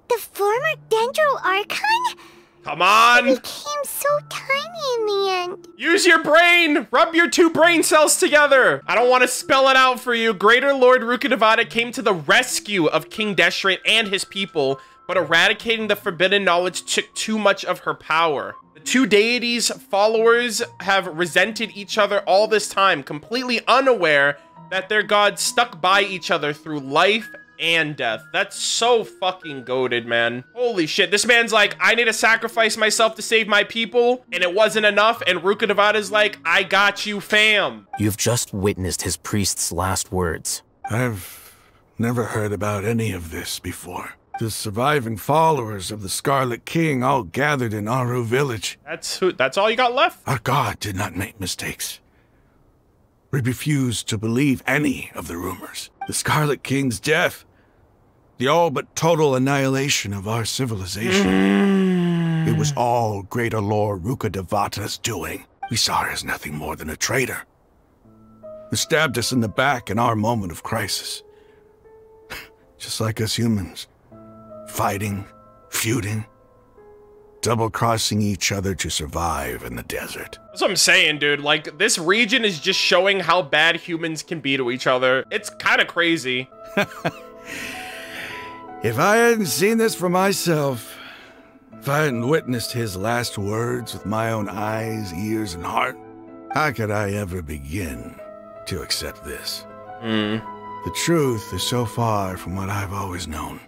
the former Dendro Archon? Come on. Became so tiny in the end. Use your brain! Rub your two brain cells together! I don't want to spell it out for you. Greater Lord Rukkhadevata came to the rescue of King Deshret and his people, but eradicating the forbidden knowledge took too much of her power. The two deities' followers have resented each other all this time, completely unaware that their gods stuck by each other through life and death. That's so fucking goaded, man. Holy shit. This man's like, I need to sacrifice myself to save my people, and it wasn't enough. And Ruka Rukkhadevata's like, I got you, fam. You've just witnessed his priest's last words. I've never heard about any of this before. The surviving followers of the Scarlet King all gathered in Aaru village. That's who. That's all you got left. Our god did not make mistakes. We refused to believe any of the rumors. The Scarlet King's death, the all but total annihilation of our civilization. Mm. It was all Greater Lord Rukkhadevata's doing. We saw her as nothing more than a traitor. Who stabbed us in the back in our moment of crisis. (sighs) Just like us humans. Fighting, feuding, double crossing each other to survive in the desert. That's what I'm saying, dude. Like, this region is just showing how bad humans can be to each other. It's kind of crazy. (laughs) If I hadn't seen this for myself, if I hadn't witnessed his last words with my own eyes, ears, and heart, how could I ever begin to accept this? Mm. The truth is so far from what I've always known.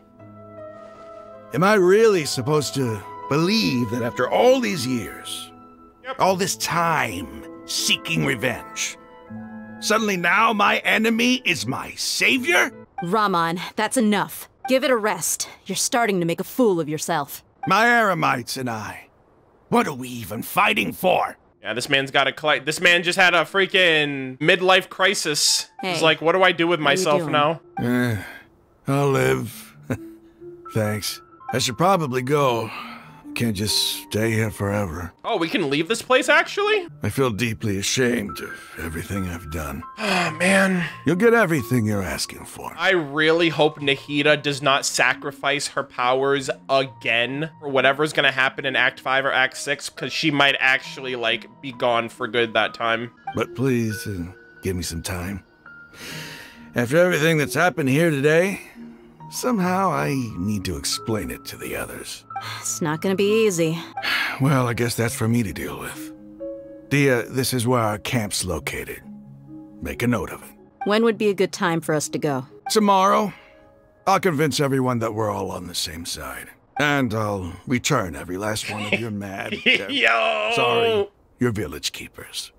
Am I really supposed to believe that after all these years, Yep. all this time seeking revenge, suddenly now my enemy is my savior? Raman, that's enough. Give it a rest. You're starting to make a fool of yourself. My Eremites and I. What are we even fighting for? Yeah, this man's got a collect. This man just had a freaking midlife crisis. He's like, what do I do with myself now? Eh, I'll live. (laughs) Thanks. I should probably go. Can't just stay here forever. Oh, we can leave this place, actually? I feel deeply ashamed of everything I've done. Oh, (sighs) man. You'll get everything you're asking for. I really hope Nahida does not sacrifice her powers again for whatever's gonna happen in Act 5 or Act 6, because she might actually, like, be gone for good that time. But please, uh, give me some time. After everything that's happened here today, somehow I need to explain it to the others. It's not gonna be easy. Well, I guess that's for me to deal with. Dehya, this is where our camp's located. Make a note of it. When would be a good time for us to go? Tomorrow, I'll convince everyone that we're all on the same side. And I'll return every last one of your (laughs) mad, (laughs) Yo! sorry, your village keepers.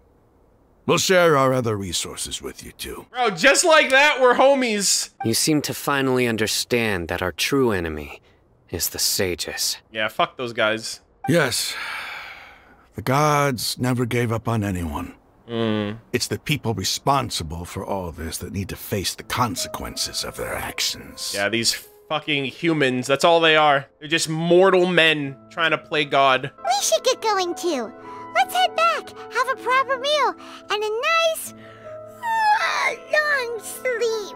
We'll share our other resources with you too. Bro, just like that, we're homies. You seem to finally understand that our true enemy is the sages. Yeah, fuck those guys. Yes, the gods never gave up on anyone. Hmm. It's the people responsible for all this that need to face the consequences of their actions. Yeah, these fucking humans, that's all they are. They're just mortal men trying to play God. We should get going too. Let's head back, have a proper meal, and a nice, long sleep.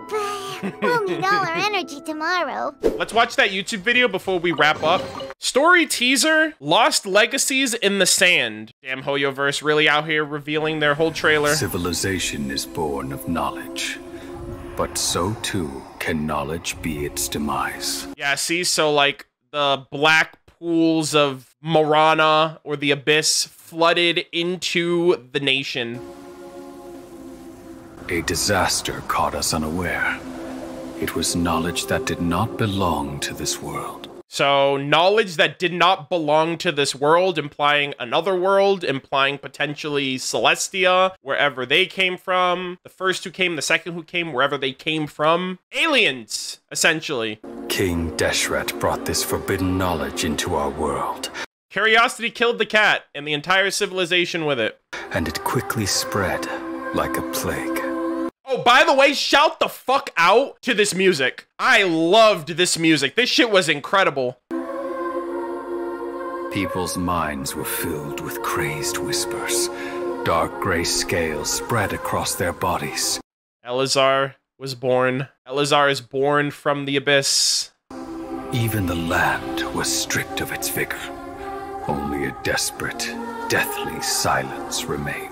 (laughs) we'll need all our energy tomorrow. Let's watch that YouTube video before we wrap up. Story teaser Lost Legacies in the Sand. Damn, Hoyoverse really out here revealing their whole trailer. Civilization is born of knowledge, but so too can knowledge be its demise. Yeah, see, so like the black pools of Marana or the Abyss flooded into the nation. A disaster caught us unaware. It was knowledge that did not belong to this world. So, knowledge that did not belong to this world, implying another world, implying potentially Celestia, wherever they came from. The first who came, the second who came, wherever they came from. Aliens, essentially. King Deshret brought this forbidden knowledge into our world, Curiosity killed the cat, and the entire civilization with it. and it quickly spread like a plague. Oh, by the way, shout the fuck out to this music. I loved this music. This shit was incredible. People's minds were filled with crazed whispers. Dark gray scales spread across their bodies. Eleazar was born. Eleazar is born from the abyss. Even the land was stripped of its vigor. Only a desperate, deathly silence remained.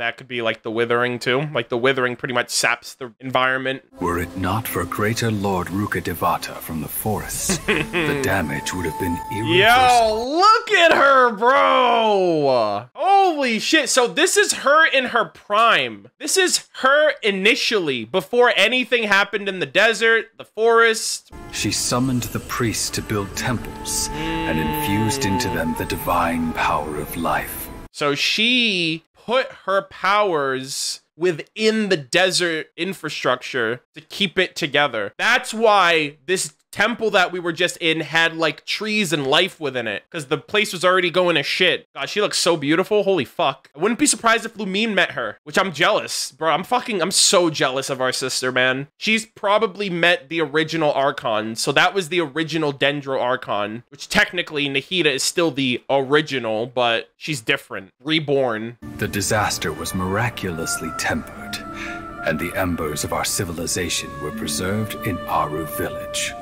That could be like the withering too. Like the withering pretty much saps the environment. Were it not for greater Lord Rukkhadevata from the forests, (laughs) the damage would have been irreversible. Yo, look at her, bro! Holy shit. So this is her in her prime. This is her initially, before anything happened in the desert, the forest. She summoned the priests to build temples and infused into them the divine power of life. So she put her powers within the desert infrastructure to keep it together. That's why this temple that we were just in had like trees and life within it because the place was already going to shit. God, she looks so beautiful. Holy fuck. I wouldn't be surprised if Lumine met her, which I'm jealous. Bro, I'm fucking, I'm so jealous of our sister, man. She's probably met the original Archon. So that was the original Dendro Archon, which technically Nahida is still the original, but she's different, reborn. The disaster was miraculously tempered, and the embers of our civilization were preserved in Aaru village.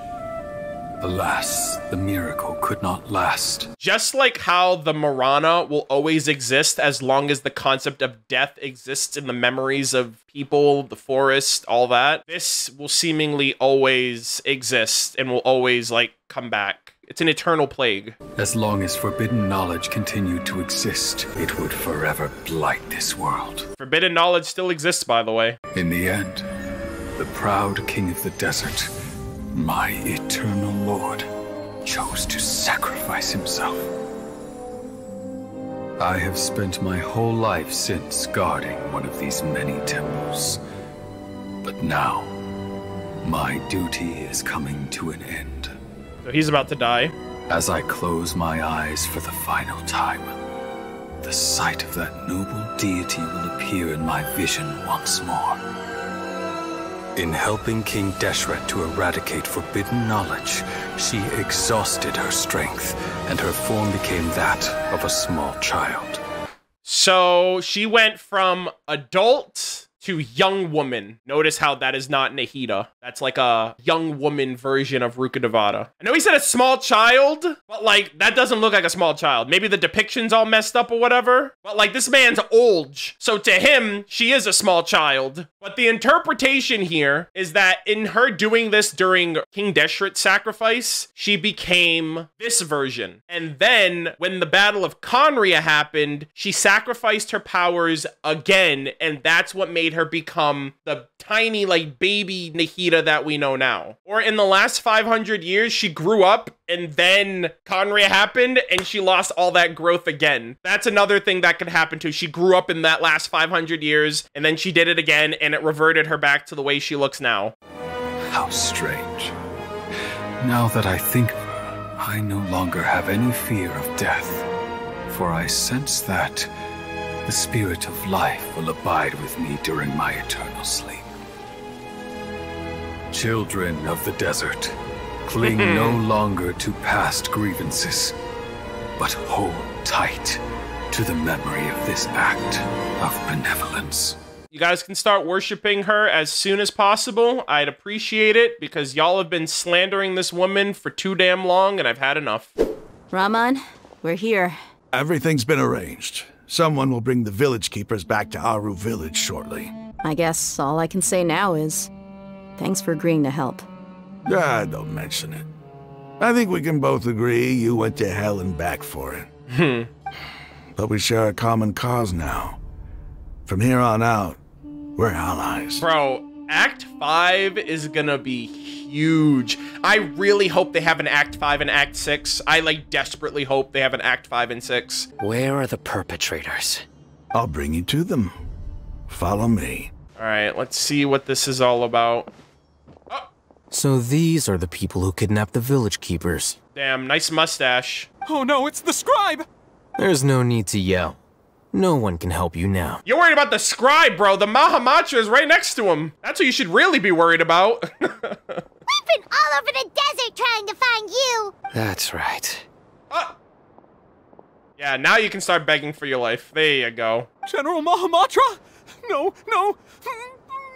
Alas, the miracle could not last. Just like how the Marana will always exist as long as the concept of death exists in the memories of people, the forest, all that, this will seemingly always exist and will always, like, come back. It's an eternal plague. As long as forbidden knowledge continued to exist, it would forever blight this world. Forbidden knowledge still exists, by the way. In the end, the proud king of the desert my eternal lord chose to sacrifice himself. I have spent my whole life since guarding one of these many temples. But now, my duty is coming to an end. So he's about to die. As I close my eyes for the final time, the sight of that noble deity will appear in my vision once more. In helping King Deshret to eradicate forbidden knowledge, she exhausted her strength, and her form became that of a small child. So she went from adult to young woman. Notice how that is not Nahida. That's like a young woman version of Rukkhadevata. I know he said a small child, but like that doesn't look like a small child. Maybe the depiction's all messed up or whatever. But like this man's old. So to him, she is a small child. But the interpretation here is that in her doing this during King Deshret's sacrifice, she became this version. And then when the Battle of Khaenri'ah happened, she sacrificed her powers again, and that's what made her become the tiny, like, baby Nahida that we know now. Or in the last 500 years, she grew up and then Khaenri'ah happened and she lost all that growth again. That's another thing that could happen too. She grew up in that last 500 years and then she did it again and it reverted her back to the way she looks now. How strange. Now that I think of her, I no longer have any fear of death, for I sense that the spirit of life will abide with me during my eternal sleep. Children of the desert, cling (laughs) no longer to past grievances, but hold tight to the memory of this act of benevolence. You guys can start worshiping her as soon as possible. I'd appreciate it because y'all have been slandering this woman for too damn long and I've had enough. Raman, we're here. Everything's been arranged. Someone will bring the village keepers back to Aaru village shortly. I guess all I can say now is thanks for agreeing to help. Ah, don't mention it. I think we can both agree you went to hell and back for it. Hmm. but we share a common cause now. From here on out, we're allies. Bro, Act 5 is gonna be huge. I really hope they have an Act 5 and Act 6. I, like, desperately hope they have an Act 5 and 6. Where are the perpetrators? I'll bring you to them. Follow me. Alright, let's see what this is all about. Oh! So these are the people who kidnapped the village keepers. Damn, nice mustache. Oh no, it's the scribe! There's no need to yell. No one can help you now. You're worried about the scribe, bro. The Mahamatra is right next to him. That's what you should really be worried about. (laughs) We've been all over the desert trying to find you. That's right. Uh. yeah, now you can start begging for your life. There you go. General Mahamatra? No, no.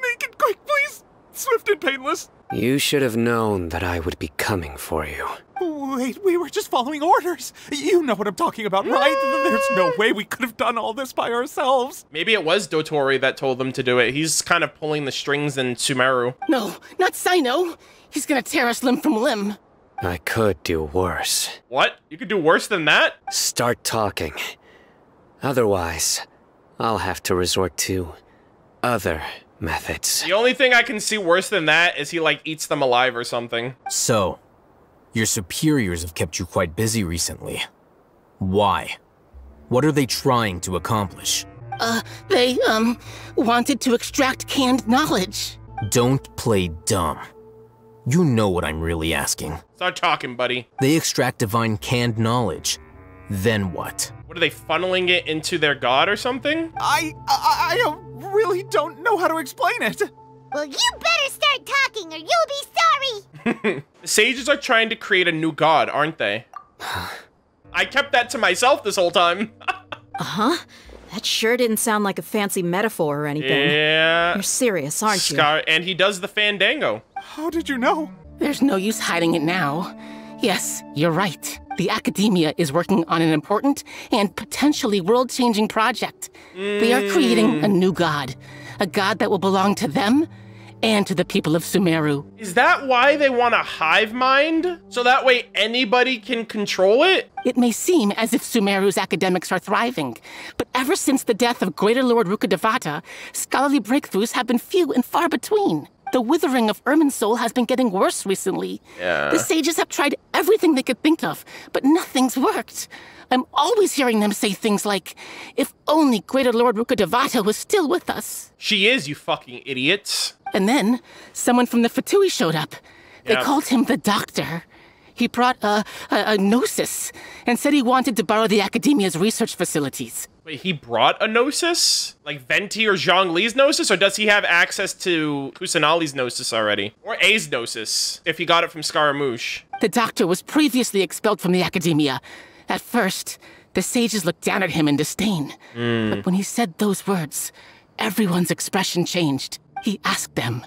Make it quick, please. Swift and painless. You should have known that I would be coming for you. Wait, we were just following orders. You know what I'm talking about, right? There's no way we could have done all this by ourselves. Maybe it was Dottore that told them to do it. He's kind of pulling the strings in Sumeru. No, not Cyno. He's gonna tear us limb from limb. I could do worse. What? You could do worse than that? Start talking. Otherwise, I'll have to resort to other methods. The only thing I can see worse than that is he like eats them alive or something. So, your superiors have kept you quite busy recently. Why? What are they trying to accomplish? Uh, they, um, wanted to extract canned knowledge. Don't play dumb. You know what I'm really asking. Start talking, buddy. They extract divine canned knowledge. Then what? What are they funneling it into their god or something? I, I, I really don't know how to explain it. Well, you better start talking or you'll be sorry. the (laughs) sages are trying to create a new god, aren't they? (sighs) I kept that to myself this whole time. (laughs) uh-huh. That sure didn't sound like a fancy metaphor or anything. Yeah. You're serious, aren't Scar you? and he does the fandango. How did you know? There's no use hiding it now. Yes, you're right. The Academia is working on an important and potentially world-changing project. Mm. They are creating a new god. A god that will belong to them and to the people of Sumeru. Is that why they want a hive mind? So that way anybody can control it? It may seem as if Sumeru's academics are thriving, but ever since the death of Greater Lord Rukkhadevata, scholarly breakthroughs have been few and far between. The withering of Irminsul has been getting worse recently. Yeah. The sages have tried everything they could think of, but nothing's worked. I'm always hearing them say things like, if only Greater Lord Rukkhadevata was still with us. She is, you fucking idiots. And then, someone from the Fatui showed up. They Yep. called him the Doctor. He brought a, a, a gnosis and said he wanted to borrow the Academia's research facilities. Wait, he brought a Gnosis? Like Venti or Zhongli's Gnosis? Or does he have access to Kusanali's Gnosis already? Or Ei's Gnosis, if he got it from Scaramouche? The Doctor was previously expelled from the Academia. At first, the sages looked down at him in disdain. Hmm. But when he said those words, everyone's expression changed. He asked them,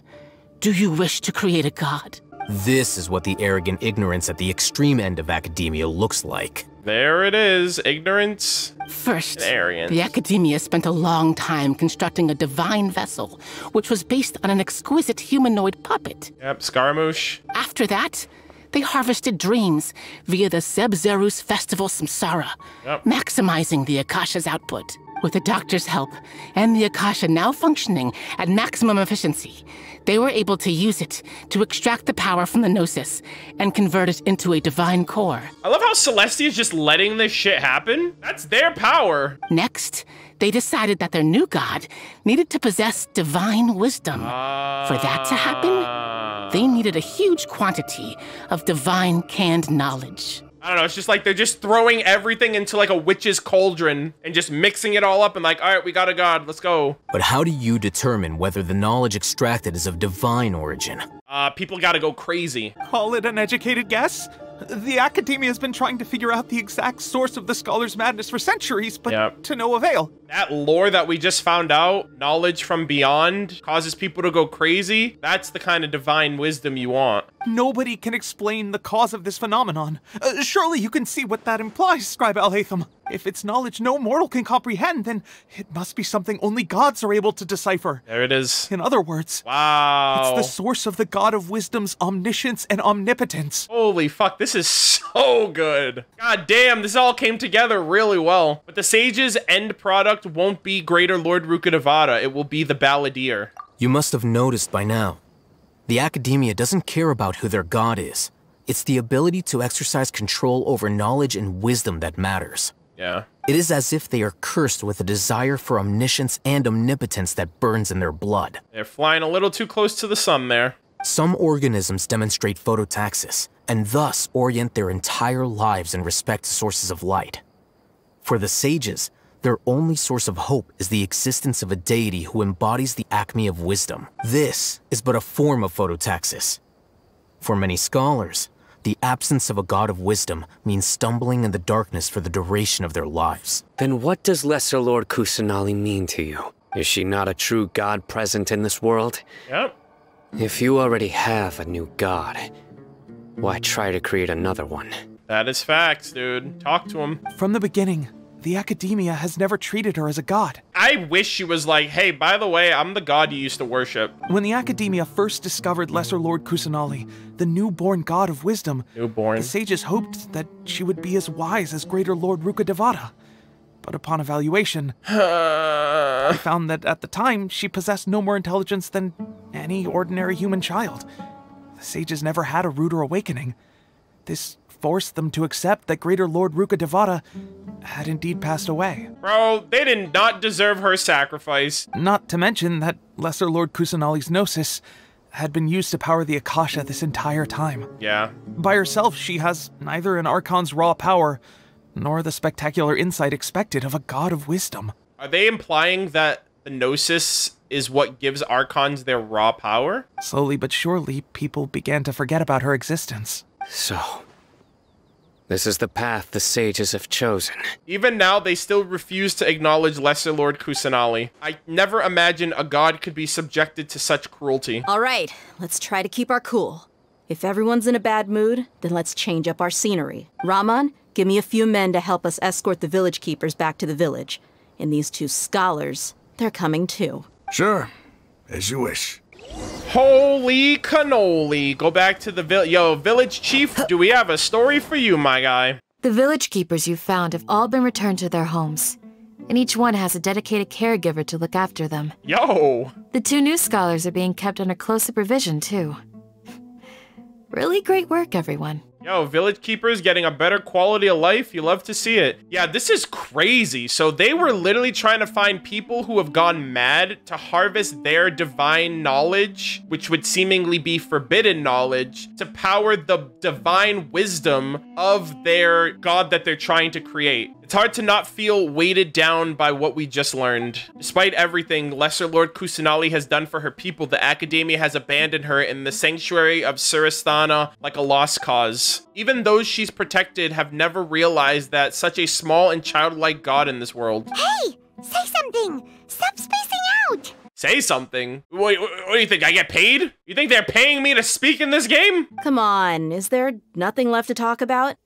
Do you wish to create a god? This is what the arrogant ignorance at the extreme end of academia looks like. There it is, ignorance. First, and arrogance. the Academia spent a long time constructing a divine vessel, which was based on an exquisite humanoid puppet. Yep, Scaramouche. After that, they harvested dreams via the Sabzeruz Festival Samsara, Yep. maximizing the Akasha's output. With the doctor's help, and the Akasha now functioning at maximum efficiency, they were able to use it to extract the power from the Gnosis and convert it into a divine core. I love how Celestia is just letting this shit happen. That's their power. Next, they decided that their new god needed to possess divine wisdom. For that to happen, they needed a huge quantity of divine canned knowledge. I don't know, it's just like they're just throwing everything into like a witch's cauldron and just mixing it all up and like, all right, we got a god, let's go. But how do you determine whether the knowledge extracted is of divine origin? Uh, people gotta go crazy. Call it an educated guess? The Academia has been trying to figure out the exact source of the Scholar's Madness for centuries, but Yep. to no avail. That lore that we just found out, knowledge from beyond, causes people to go crazy. That's the kind of divine wisdom you want. Nobody can explain the cause of this phenomenon. Uh, surely you can see what that implies, Scribe Alhaitham. If it's knowledge no mortal can comprehend, then it must be something only gods are able to decipher. There it is. In other words, Wow. it's the source of the God of Wisdom's omniscience and omnipotence. Holy fuck, this is so good. God damn, this all came together really well. But the sage's end product won't be Greater Lord Rukkhadevata, it will be the Balladeer. You must have noticed by now. The Academia doesn't care about who their god is. It's the ability to exercise control over knowledge and wisdom that matters. Yeah. It is as if they are cursed with a desire for omniscience and omnipotence that burns in their blood. They're flying a little too close to the sun there. Some organisms demonstrate phototaxis, and thus orient their entire lives in respect to sources of light. For the sages, their only source of hope is the existence of a deity who embodies the acme of wisdom. This is but a form of phototaxis. For many scholars, the absence of a god of wisdom means stumbling in the darkness for the duration of their lives. Then what does Lesser Lord Kusanali mean to you? Is she not a true god present in this world? Yep. If you already have a new god, why try to create another one? That is facts, dude. Talk to him. From the beginning, the Academia has never treated her as a god. I wish she was like, hey, by the way, I'm the god you used to worship. When the Academia first discovered Lesser Lord Kusanali, the newborn god of wisdom, Newborn. the sages hoped that she would be as wise as Greater Lord Rukkhadevata. But upon evaluation, (sighs) they found that at the time she possessed no more intelligence than any ordinary human child. The sages never had a ruder awakening. This forced them to accept that Greater Lord Rukkhadevata had indeed passed away. Bro, they did not deserve her sacrifice. Not to mention that Lesser Lord Kusanali's Gnosis had been used to power the Akasha this entire time. Yeah. By herself, she has neither an Archon's raw power nor the spectacular insight expected of a god of wisdom. Are they implying that the Gnosis is what gives Archons their raw power? Slowly but surely, people began to forget about her existence. So, this is the path the sages have chosen. Even now, they still refuse to acknowledge Lesser Lord Kusanali. I never imagined a god could be subjected to such cruelty. All right, let's try to keep our cool. If everyone's in a bad mood, then let's change up our scenery. Raman, give me a few men to help us escort the village keepers back to the village. And these two scholars, they're coming too. Sure, as you wish. Holy cannoli. Go back to the village. Yo, village chief, do we have a story for you, my guy? The village keepers you've found have all been returned to their homes, and each one has a dedicated caregiver to look after them. Yo! The two new scholars are being kept under close supervision, too. Really great work, everyone. Yo, village keepers getting a better quality of life. You love to see it. Yeah, this is crazy. So they were literally trying to find people who have gone mad to harvest their divine knowledge, which would seemingly be forbidden knowledge, to power the divine wisdom of their god that they're trying to create. It's hard to not feel weighted down by what we just learned. Despite everything Lesser Lord Kusanali has done for her people, the Academia has abandoned her in the sanctuary of Surasthana like a lost cause. Even those she's protected have never realized that such a small and childlike god in this world. Hey, say something. Stop spacing out. Say something. What, what, what do you think? I get paid? You think they're paying me to speak in this game? Come on, is there nothing left to talk about?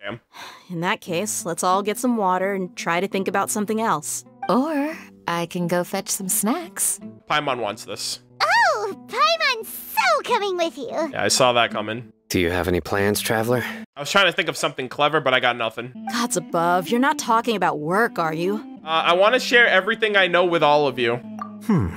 Damn. In that case, let's all get some water and try to think about something else. Or I can go fetch some snacks. Paimon wants this. Oh, Paimon's so coming with you. Yeah, I saw that coming. Do you have any plans, Traveler? I was trying to think of something clever, but I got nothing. Gods above, you're not talking about work, are you? Uh, I want to share everything I know with all of you. Hmm.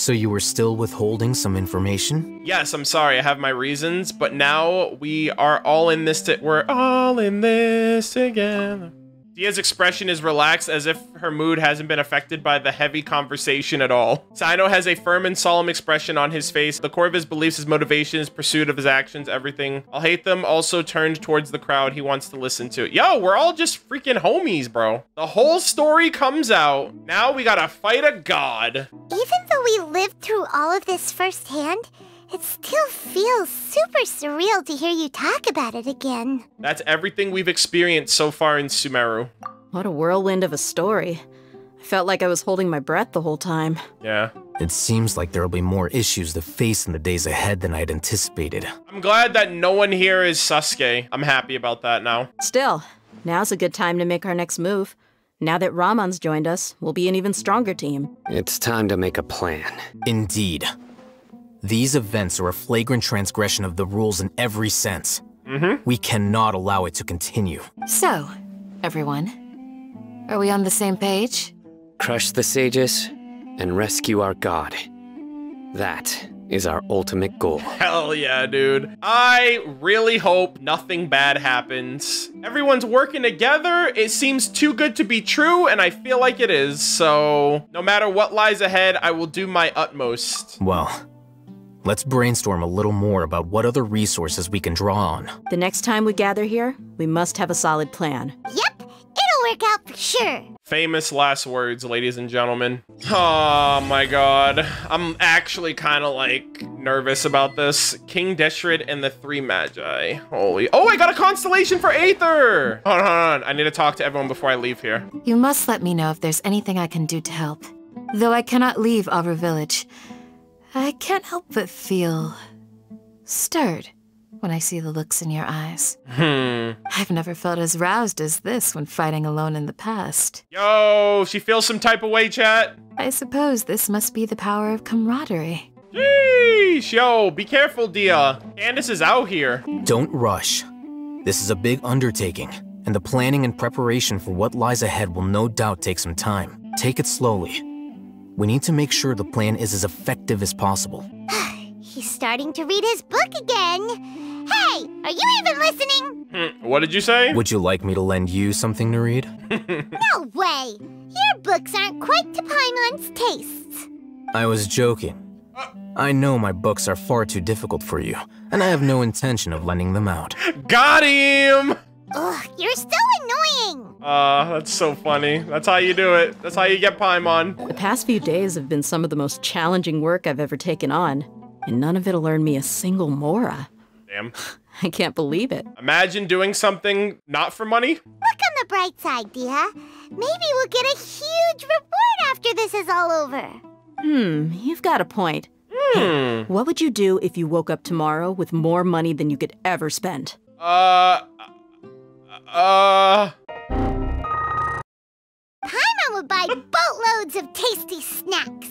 So you were still withholding some information? Yes, I'm sorry, I have my reasons, but now we are all in this. we're all in this together. Dehya's expression is relaxed as if her mood hasn't been affected by the heavy conversation at all. Cyno has a firm and solemn expression on his face. The core of his beliefs, his motivations, pursuit of his actions, everything. I'll hate them also turned towards the crowd he wants to listen to. Yo, we're all just freaking homies, bro. The whole story comes out. Now we gotta fight a god. Even though we lived through all of this firsthand, it still feels super surreal to hear you talk about it again. That's everything we've experienced so far in Sumeru. What a whirlwind of a story. I felt like I was holding my breath the whole time. Yeah. It seems like there'll be more issues to face in the days ahead than I'd anticipated. I'm glad that no one here is Sasuke. I'm happy about that now. Still, now's a good time to make our next move. Now that Raman's joined us, we'll be an even stronger team. It's time to make a plan. Indeed. These events are a flagrant transgression of the rules in every sense. Mm-hmm. We cannot allow it to continue. So, everyone, are we on the same page? Crush the sages and rescue our god. That is our ultimate goal. Hell yeah, dude. I really hope nothing bad happens. Everyone's working together. It seems too good to be true, and I feel like it is. So, no matter what lies ahead, I will do my utmost. Well, let's brainstorm a little more about what other resources we can draw on. The next time we gather here, we must have a solid plan. Yep, it'll work out for sure. Famous last words, ladies and gentlemen. Oh my god. I'm actually kind of like nervous about this. King Deshret and the Three Magi. Holy. Oh, I got a constellation for Aether! Hold on, hold on. I need to talk to everyone before I leave here. You must let me know if there's anything I can do to help. Though I cannot leave Aaru Village, I can't help but feel stirred when I see the looks in your eyes. Hmm. I've never felt as roused as this when fighting alone in the past. Yo, she feels some type of way, chat. I suppose this must be the power of camaraderie. Sheesh, yo, be careful, Dehya. Candace is out here. Don't rush. This is a big undertaking, and the planning and preparation for what lies ahead will no doubt take some time. Take it slowly. We need to make sure the plan is as effective as possible. (sighs) He's starting to read his book again. Hey, are you even listening? Hmm, what did you say? Would you like me to lend you something to read? (laughs) no way. Your books aren't quite to Paimon's tastes. I was joking. I know my books are far too difficult for you, and I have no intention of lending them out. Got him! Ugh, you're so annoying! Uh, that's so funny. That's how you do it. That's how you get Paimon. The past few days have been some of the most challenging work I've ever taken on, and none of it'll earn me a single Mora. Damn. (laughs) I can't believe it. Imagine doing something not for money. Look on the bright side, Dehya. Maybe we'll get a huge reward after this is all over. Hmm, you've got a point. Hmm. What would you do if you woke up tomorrow with more money than you could ever spend? Uh. Uh. Paimon would buy boatloads of tasty snacks.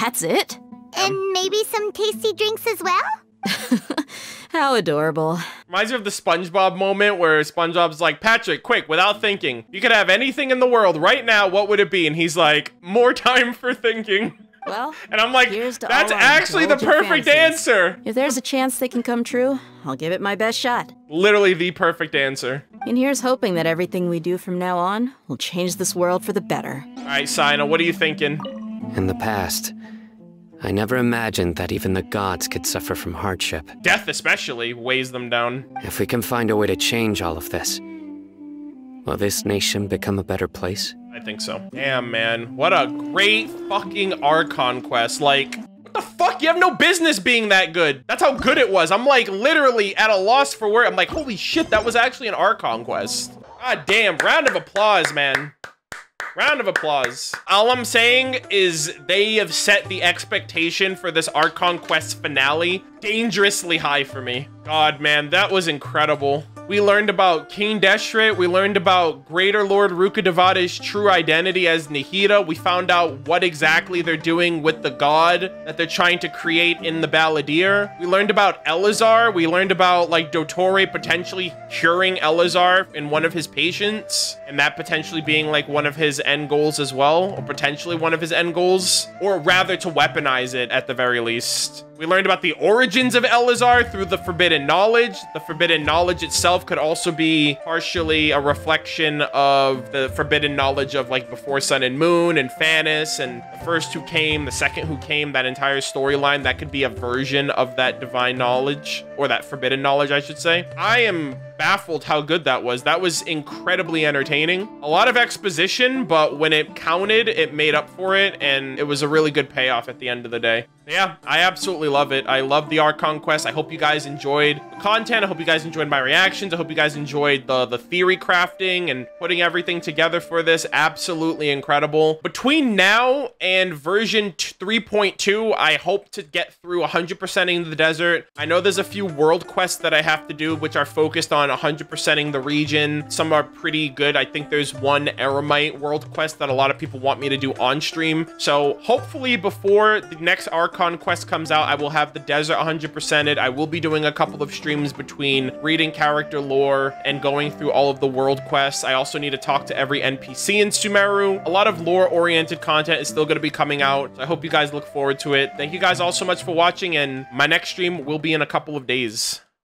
That's it? And maybe some tasty drinks as well? (laughs) How adorable. Reminds me of the SpongeBob moment where SpongeBob's like, Patrick, quick, without thinking, you could have anything in the world right now, what would it be? And he's like, more time for thinking. Well, (laughs) and I'm like, here's to that's actually the perfect answer. If there's a chance they can come true, I'll give it my best shot. Literally the perfect answer. And here's hoping that everything we do from now on will change this world for the better. All right, Cyno, what are you thinking? In the past, I never imagined that even the gods could suffer from hardship. Death especially weighs them down. If we can find a way to change all of this, will this nation become a better place? I think so. Damn, man. What a great fucking Archon quest. Like, what the fuck? You have no business being that good. That's how good it was. I'm like literally at a loss for word. I'm like, holy shit, that was actually an Archon quest. God damn. Round of applause, man. Round of applause. All I'm saying is they have set the expectation for this Archon Quest finale dangerously high for me. God, man, that was incredible. We learned about King Deshret. We learned about Greater Lord Rukkhadevata's true identity as Nahida. We found out what exactly they're doing with the god that they're trying to create in the Balladeer. We learned about Eleazar. We learned about, like, Dottore potentially curing Eleazar in one of his patients, and that potentially being, like, one of his end goals as well, or potentially one of his end goals, or rather to weaponize it at the very least. We learned about the origins of Eleazar through the Forbidden Knowledge. The Forbidden Knowledge itself could also be partially a reflection of the Forbidden Knowledge of like Before Sun and Moon and Phanes and the first who came, the second who came, that entire storyline. That could be a version of that divine knowledge or that forbidden knowledge, I should say. I am baffled how good that was. That was incredibly entertaining. A lot of exposition, but when it counted, it made up for it, and it was a really good payoff at the end of the day. Yeah, I absolutely love it. I love the Archon quest. I hope you guys enjoyed the content. I hope you guys enjoyed my reactions. I hope you guys enjoyed the, the theory crafting and putting everything together for this. Absolutely incredible. Between now and version 3.2, I hope to get through 100%ing the desert. I know there's a few world quests that I have to do, which are focused on 100%ing the region. Some are pretty good. I think there's one Eremite world quest that a lot of people want me to do on stream. So hopefully before the next Archon quest comes out, I will have the desert 100%ed. I will be doing a couple of streams between reading character lore and going through all of the world quests. I also need to talk to every NPC in Sumeru. A lot of lore-oriented content is still going to be coming out. I hope you guys look forward to it. Thank you guys all so much for watching, and my next stream will be in a couple of days.